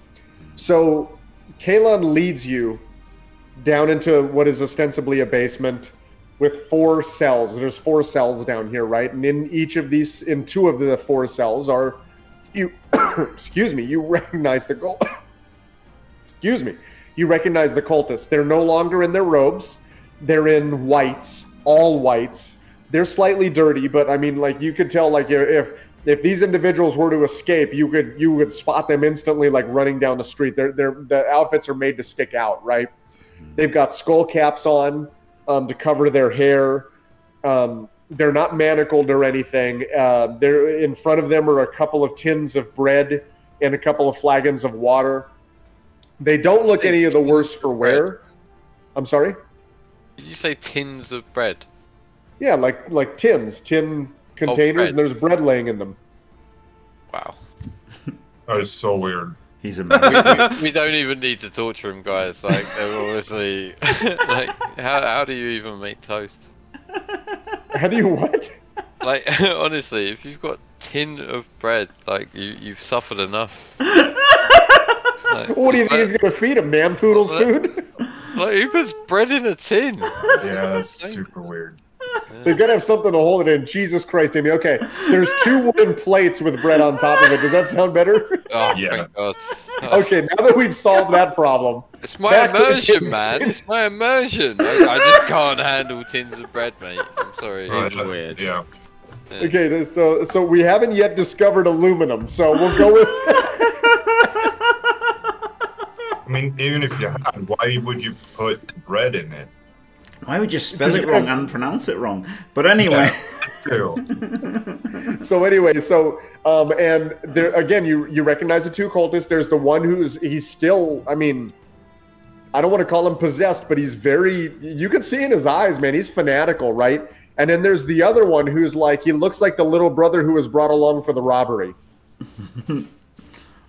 So Kalon leads you down into what is ostensibly a basement with four cells. There's four cells down here, right? And in each of these, in two of the four cells, are you? excuse me. You recognize the cult. excuse me. You recognize the cultists. They're no longer in their robes. They're in whites, all whites. They're slightly dirty, but I mean, like you could tell, like if if these individuals were to escape, you could you would spot them instantly, like running down the street. They're they're the outfits are made to stick out, right? They've got skull caps on um, to cover their hair. Um, they're not manacled or anything. Uh, they're in front of them are a couple of tins of bread and a couple of flagons of water. They don't look any of the worse for wear. I'm sorry. Did you say tins of bread? Yeah, like like tins, tin containers, bread. and there's bread laying in them. Wow. That is so weird. He's a we, man. we, we don't even need to torture him, guys. Like, they're obviously, like, how how do you even make toast? How do you what? Like, honestly, if you've got tin of bread, like, you you've suffered enough. Like, What do you just think he's gonna feed him? Man Foodle's Well, food? Like, like, who puts bread in a tin? Yeah, that's super weird. They've got to have something to hold it in. Jesus Christ, Amy. Okay, there's two wooden plates with bread on top of it. Does that sound better? Oh, Yeah. Okay, now that we've solved that problem, It's my Back immersion, man. It's my immersion. I, I just can't handle tins of bread, mate. I'm sorry. Right, It's weird. Yeah. okay, so so we haven't yet discovered aluminum, so we'll go with. I mean, even if you had, why would you put bread in it? Why would you spell it wrong and pronounce it wrong? But anyway, Too. so anyway, so um, and there again, you you recognize the two cultists. There's the one who's he's still. I mean, I don't want to call him possessed, but he's very. You can see in his eyes, man. He's fanatical, right? And then there's the other one who's like he looks like the little brother who was brought along for the robbery.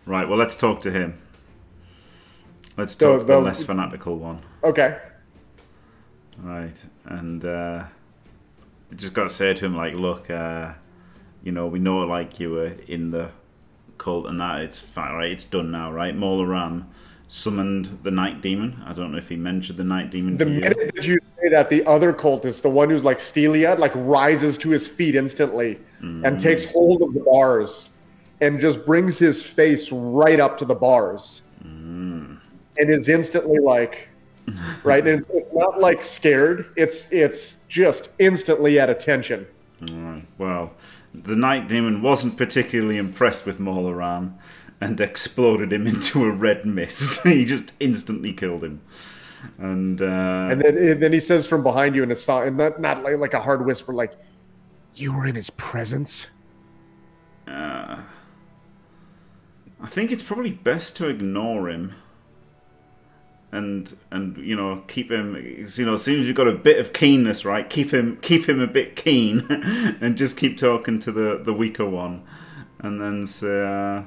right. Well, let's talk to him. Let's So talk to the the- less fanatical one. Okay. Right, and uh, we just got to say to him, like, look, uh, you know, we know, like, you were in the cult and that, it's fine, right? It's done now, right? Mola Ram summoned the Night Demon. I don't know if he mentioned the Night Demon The you. minute that you say that, the other cultist, the one who's like Stelia, like rises to his feet instantly and takes hold of the bars and just brings his face right up to the bars and is instantly like, right? And it's, it's not like scared. It's it's just instantly at attention. Alright, well, the Night Demon wasn't particularly impressed with Mola Ram and exploded him into a red mist. he just instantly killed him. And, uh, And then and then he says from behind you in a song, and not not like, like a hard whisper, like, "You were in his presence." uh, I think it's probably best to ignore him. And and you know keep him. You know, as soon as you've got a bit of keenness, right? Keep him keep him a bit keen, and just keep talking to the the weaker one, and then say, uh,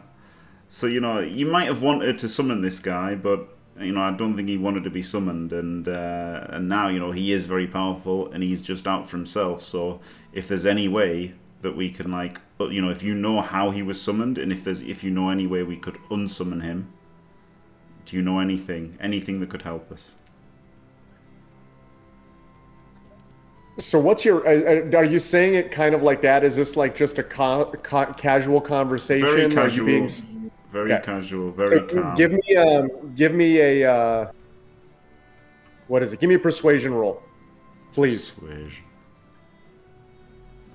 so you know you might have wanted to summon this guy, but you know I don't think he wanted to be summoned, and uh, and now you know he is very powerful, and he's just out for himself. So if there's any way that we can like, but you know if you know how he was summoned, and if there's if you know any way we could unsummon him, do you know anything anything that could help us? So what's your? Uh, uh, are you saying it kind of like that? Is this like just a ca- ca- casual conversation? Very casual, being very yeah. casual, so very calm. give me um, give me a uh, what is it? Give me a persuasion roll, please. Persuasion.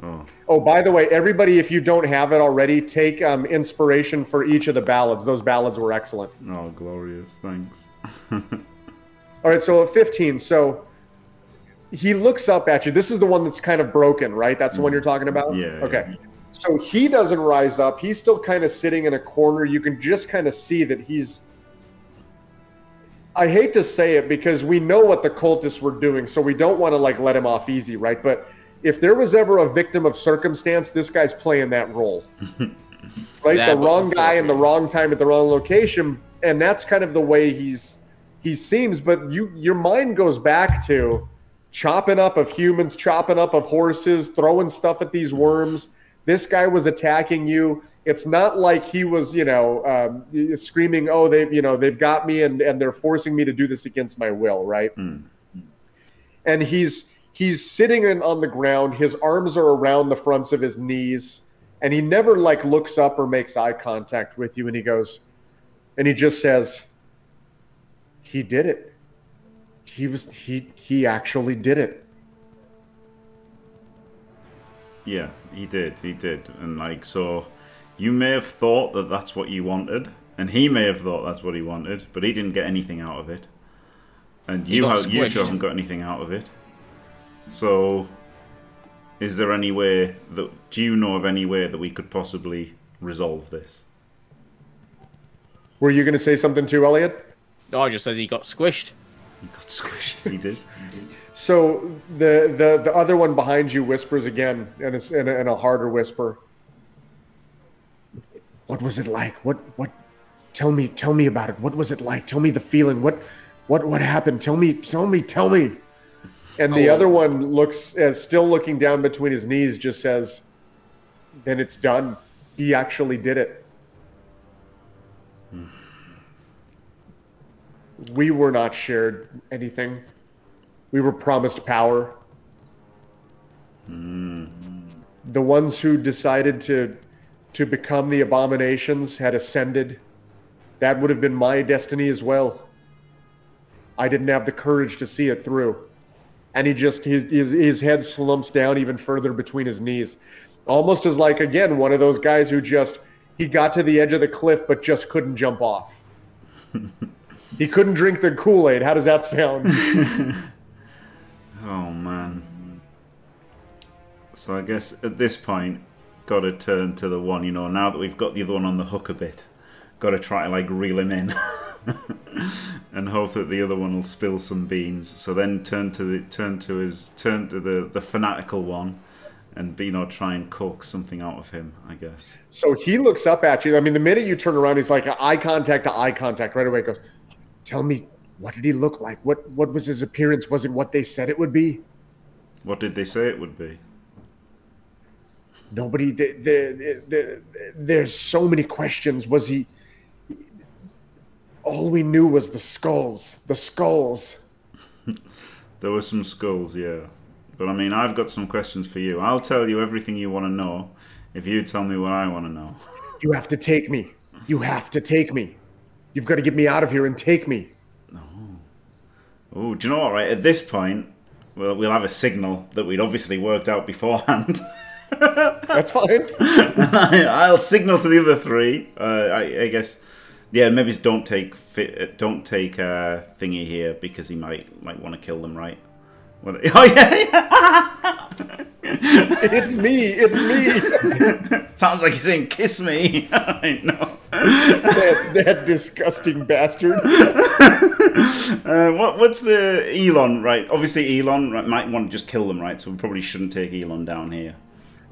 Oh, Oh, by the way, everybody, if you don't have it already, take um, inspiration for each of the ballads. Those ballads were excellent. oh, glorious! Thanks. All right, so a 15. So he looks up at you. This is the one that's kind of broken, right? That's the one you're talking about? Yeah, Okay. So he doesn't rise up. He's still kind of sitting in a corner. You can just kind of see that he's. I hate to say it because we know what the cultists were doing, so we don't want to like let him off easy, right? But if there was ever a victim of circumstance, this guy's playing that role. right? Yeah, the wrong guy in the wrong time at the wrong location, and that's kind of the way he's he seems. But you your mind goes back to chopping up of humans, chopping up of horses, throwing stuff at these worms. This guy was attacking you. It's not like he was, you know, um, screaming, "Oh, they've, you know, they've got me, and and they're forcing me to do this against my will," right? Mm. And he's he's sitting in, on the ground. His arms are around the fronts of his knees, and he never like looks up or makes eye contact with you. And he goes, and he just says, "He did it. He was he he actually did it." Yeah, he did. He did. And like, so you may have thought that that's what you wanted, and he may have thought that's what he wanted, but he didn't get anything out of it. and you have you two haven't got anything out of it. So, is there any way that do you know of any way that we could possibly resolve this? Were you going to say something too, Elliot? No, I just says he got squished. He got squished. He did. So the the the other one behind you whispers again, and it's in a, in a harder whisper. What was it like? What what? Tell me, tell me about it. What was it like? Tell me the feeling. What what what happened? Tell me, tell me, tell me. And the Oh. other one looks, uh, still looking down between his knees, just says, "Then it's done. He actually did it." We were not shared anything. We were promised power. The ones who decided to to become the abominations had ascended. That would have been my destiny as well. I didn't have the courage to see it through. And he just his his, his head slumps down even further between his knees. Almost as like again one of those guys who just he got to the edge of the cliff but just couldn't jump off. he couldn't drink the Kool-Aid. How does that sound? Oh man. So I guess at this point, got to turn to the one. You know, now that we've got the other one on the hook a bit, got to try to like reel him in, and hope that the other one will spill some beans. So then turn to the turn to his turn to the the fanatical one, and you know try and coax something out of him. I guess. So he looks up at you. I mean, the minute you turn around, he's like eye contact to eye contact right away. Goes, tell me, what did he look like? What what was his appearance? Was it what they said it would be? What did they say it would be? Nobody. The, the, the, there's so many questions. Was he? All we knew was the skulls. The skulls. There were some skulls, yeah. But I mean, I've got some questions for you. I'll tell you everything you want to know if you tell me what I want to know. You have to take me. You have to take me. You've got to get me out of here and take me. Oh, do you know what? Right at this point, we'll we'll have a signal that we'd obviously worked out beforehand. That's fine. I'll signal to the other three. Uh, I, I guess, yeah. Maybe don't take don't take uh, thingy here because he might might want to kill them, right? What, oh yeah, yeah. it's me. It's me. Sounds like he's saying "kiss me." I know. that, that disgusting bastard. Uh, what what's the Elon? Right, obviously Elon right, might want to just kill them, right? So we probably shouldn't take Elon down here.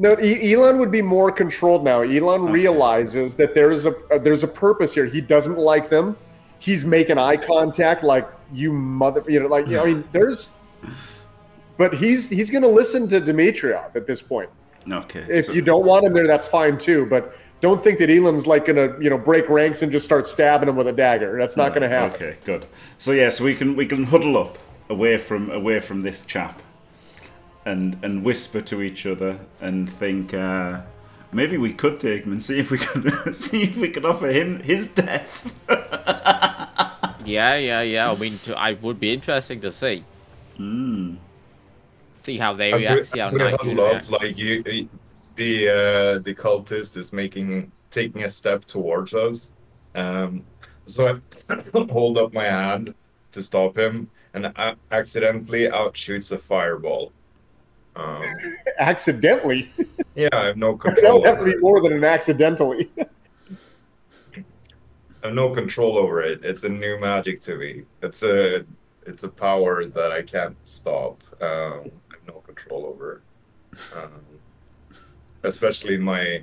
No, e- Elon would be more controlled now. Elon realizes that there is a uh, there's a purpose here. He doesn't like them. He's making eye contact, like you mother. You know, like you know, I mean, there's. But he's he's going to listen to Dimitrov at this point. Okay. If so- you don't want him there, that's fine too. But don't think that Elon's like going to you know break ranks and just start stabbing him with a dagger. That's not going to happen. Okay, good. So yeah, so we can we can huddle up away from away from this chap, and and whisper to each other and think uh, maybe we could take him and see if we could see if we could offer him his death. Yeah, yeah, yeah. I mean, to, I would be interesting to see. Hmm. See how they As we, react. See how as we Nike huddle up, reacts. like you, the uh, the cultist is making taking a step towards us. Um, so I hold up my hand to stop him, and a- accidentally outshoots a fireball. Um, Accidentally, yeah, I have no that control. would have to Over be it. more than an accidentally. I have no control over it. It's a new magic to me. It's a it's a power that I can't stop. Um, I have no control over. Um, especially in my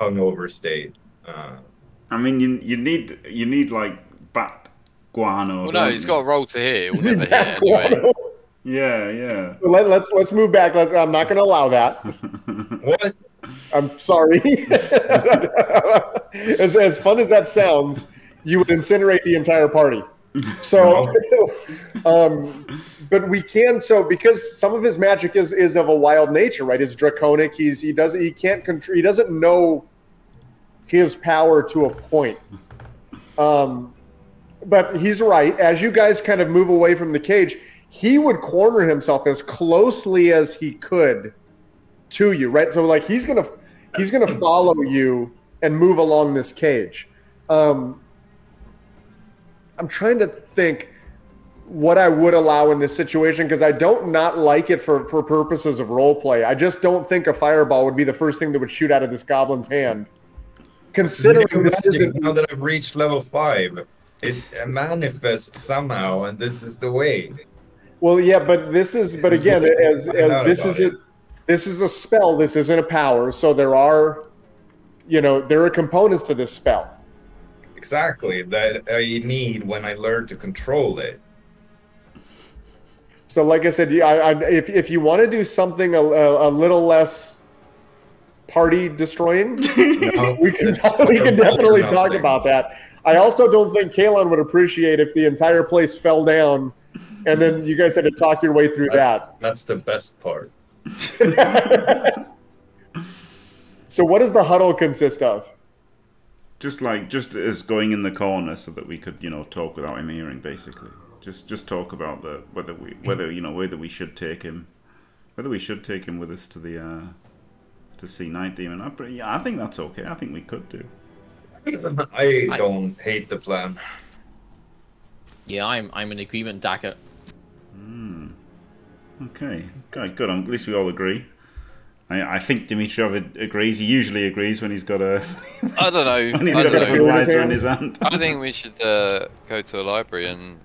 hungover state. Uh, I mean, you you need you need like bat guano. Well, no, don't he's you? got a roll to hit. It will never hit anyway. Yeah, yeah. Let, let's let's move back. Let's, I'm not going to allow that. what? I'm sorry. as, as fun as that sounds, you would incinerate the entire party. So, um, but we can. So because some of his magic is is of a wild nature, right? Is draconic. He's he doesn't he can't control. He doesn't know his power to a point. Um, but he's right. As you guys kind of move away from the cage, he would corner himself as closely as he could to you, right? So like he's gonna he's gonna follow you and move along this cage. Um, I'm trying to think what I would allow in this situation because I don't not like it for for purposes of role play. I just don't think a fireball would be the first thing that would shoot out of this goblin's hand. Considering this isn't now that I've reached level five, it manifests somehow, and this is the way. Well, yeah, but this is but again as as this about is a this is a spell. This isn't a power, so there are, you know, there are components to this spell. Exactly that I need when I learn to control it. So, like I said, I, I, if if you want to do something a, a, a little less party destroying, No, we can it's we can definitely talk about that. I also don't think Kalon would appreciate if the entire place fell down, and then you guys had to talk your way through that. That's the best part. so, what does the huddle consist of? Just like just as going in the corner so that we could, you know, talk without him hearing, basically. Just just talk about the whether we whether you know whether we should take him, whether we should take him with us to the uh, to see Night Demon. I, pre- yeah, I think that's okay. I think we could do. I I- don't hate the plan. Yeah, I'm I'm in agreement, Dakka. Hmm. Okay, good. Good. At least we all agree. I, I think Dimitrov agrees. He usually agrees when he's got a I don't know. when he's I got a don't know. In his hand? I think we should uh, go to a library and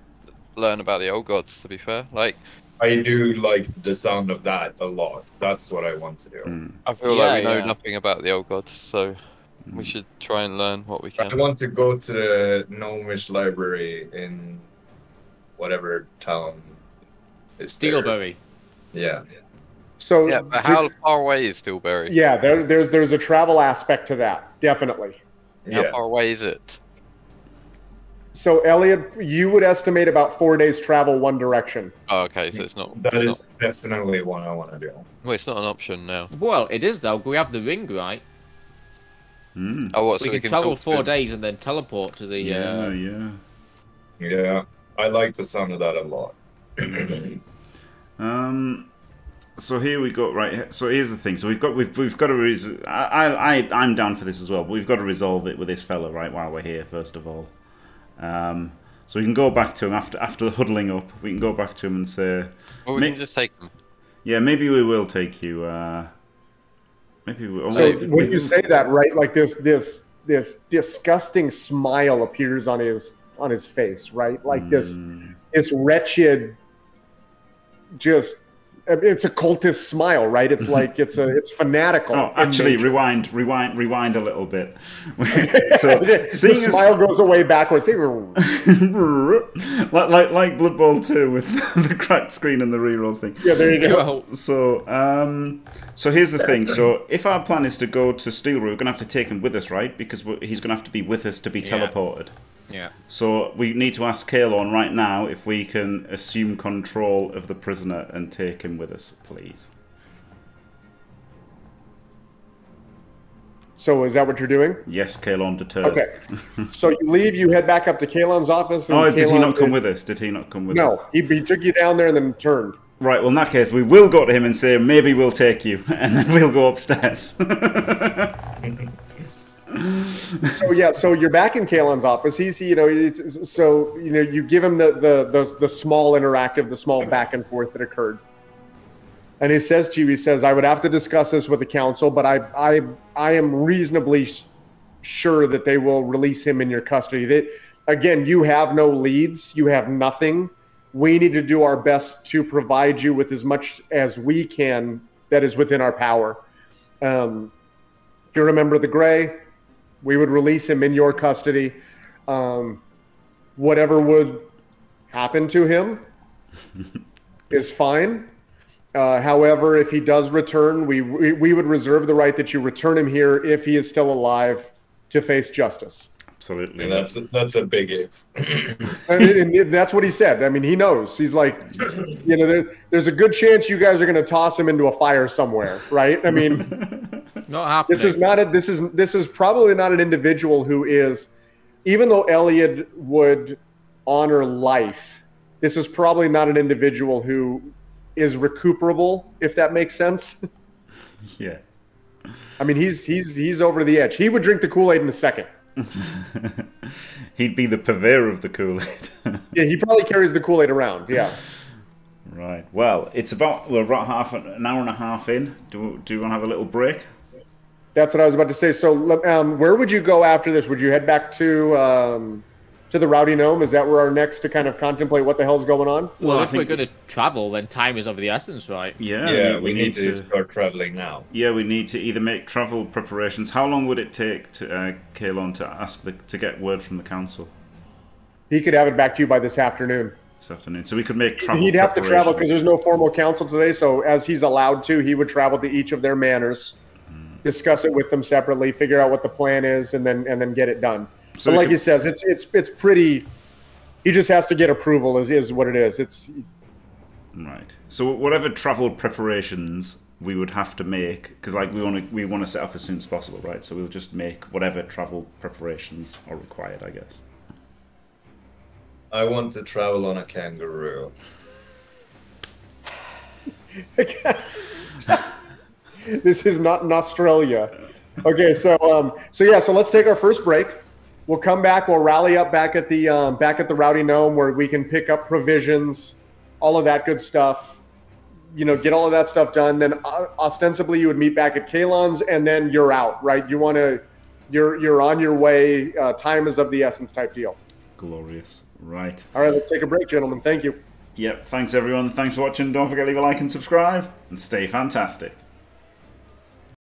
learn about the old gods. To be fair, like I do like the sound of that a lot. That's what I want to do. Hmm. I feel Yeah, like we know yeah. nothing about the old gods, so we should try and learn what we can. I want to go to the gnomish library in whatever town is there. Steelbury. Yeah. So, Yeah, but how far away is Steelbury? yeah, there, there's there's a travel aspect to that, definitely. How Yeah. far away is it? So, Elliot, you would estimate about four days travel one direction. Oh, okay, so it's not. That it's is definitely what I want to do. Well, it's not an option now. Well, it is though. We have the ring, right? Hmm. Oh, what? we so can, we can travel four days and then teleport to the. Yeah, Uh, yeah. Yeah. I like the sound of that a lot. Um, so here we go. Right. So here's the thing. So we've got we've we've got to. Res- I I I- I'm down for this as well. But we've got to resolve it with this fella right while we're here. First of all. Um. So we can go back to him after after the huddling up. We can go back to him and say, Well, we can just take them. yeah, maybe we will take you. Uh, maybe we. oh, So when you say that, right, like this this this disgusting smile appears on his on his face, right? Like this Mm, this wretched, just it's a cultist smile, right? It's like it's a it's fanatical. Oh, actually, nature. rewind, rewind, rewind a little bit. so, the seeing as smile goes away backwards. like, like like Blood Bowl 2 with the cracked screen and the reroll thing. Yeah, there you go. well, So, um, so here's the thing. So, if our plan is to go to Steel, we're gonna have to take him with us, right? Because we're, he's gonna have to be with us to be Yeah. teleported. Yeah. So, we need to ask Kalon right now if we can assume control of the prisoner and take him with us, please. So is that what you're doing? Yes, Kalon deterred. Okay. so you leave, you head back up to Kalon's office. And Oh, did he not come did- with us? Did he not come with No, us? he, he took you down there and then turned. Right. Well, in that case, we will go to him and say maybe we'll take you, and then we'll go upstairs. So yeah, so you're back in Kalon's office. He's you know so you know you give him the, the the the small interactive, the small back and forth that occurred, and he says to you, he says, "I would have to discuss this with the council, but I I I am reasonably sure that they will release him in your custody. That again, you have no leads, you have nothing. We need to do our best to provide you with as much as we can that is within our power. Um, you remember the Gray." We would release him in your custody. Um, whatever would happen to him is fine. Uh, however, if he does return, we, we we would reserve the right that you return him here if he is still alive to face justice. Absolutely. And that's that's a big if. And, and that's what he said. I mean, he knows. He's like, you know, there, there's a good chance you guys are going to toss him into a fire somewhere, right? I mean. Not happening. This is not a this is this is probably not an individual who is even though Elliot would honor life, this is probably not an individual who is recuperable, if that makes sense. yeah. I mean he's he's he's over the edge. He would drink the Kool-Aid in a second. He'd be the purveyor of the Kool Aid. Yeah, he probably carries the Kool Aid around. Yeah. right. Well, it's about we're about half an hour and a half in. Do do you want to have a little break? That's what I was about to say. So, um, where would you go after this? Would you head back to um, to the Rowdy Gnome? Is that where our next to kind of contemplate what the hell's going on? Well, I if we're going to travel, then time is of the essence, right? Yeah. Yeah, we, need, to, start traveling now. Yeah, we need to either make travel preparations. How long would it take to uh, Kalon to ask the, to get word from the council He could have it back to you by this afternoon. this afternoon? So we could make travel. He'd have to travel because there's no formal council today. So, as he's allowed to, he would travel to each of their manors, discuss it with them separately, figure out what the plan is, and then and then get it done. So So, like could- he says, it's it's it's pretty. He just has to get approval. Is is what it is. It's Right. So whatever travel preparations we would have to make, because like we want to we want to set off as soon as possible, right? So we'll just make whatever travel preparations are required, I guess. I want to travel on a kangaroo. this is not in Australia. Okay, so um, so yeah, so let's take our first break. We'll come back. We'll rally up back at the um, back at the Rowdy Gnome where we can pick up provisions, all of that good stuff. You know, get all of that stuff done. Then uh, ostensibly you would meet back at Kalon's, and then you're out, right? You want to, you're you're on your way. Uh, time is of the essence, type deal. Glorious. Right. All right, let's take a break, gentlemen. Thank you. Yep. Thanks everyone. Thanks for watching. Don't forget to leave a like and subscribe, and stay fantastic.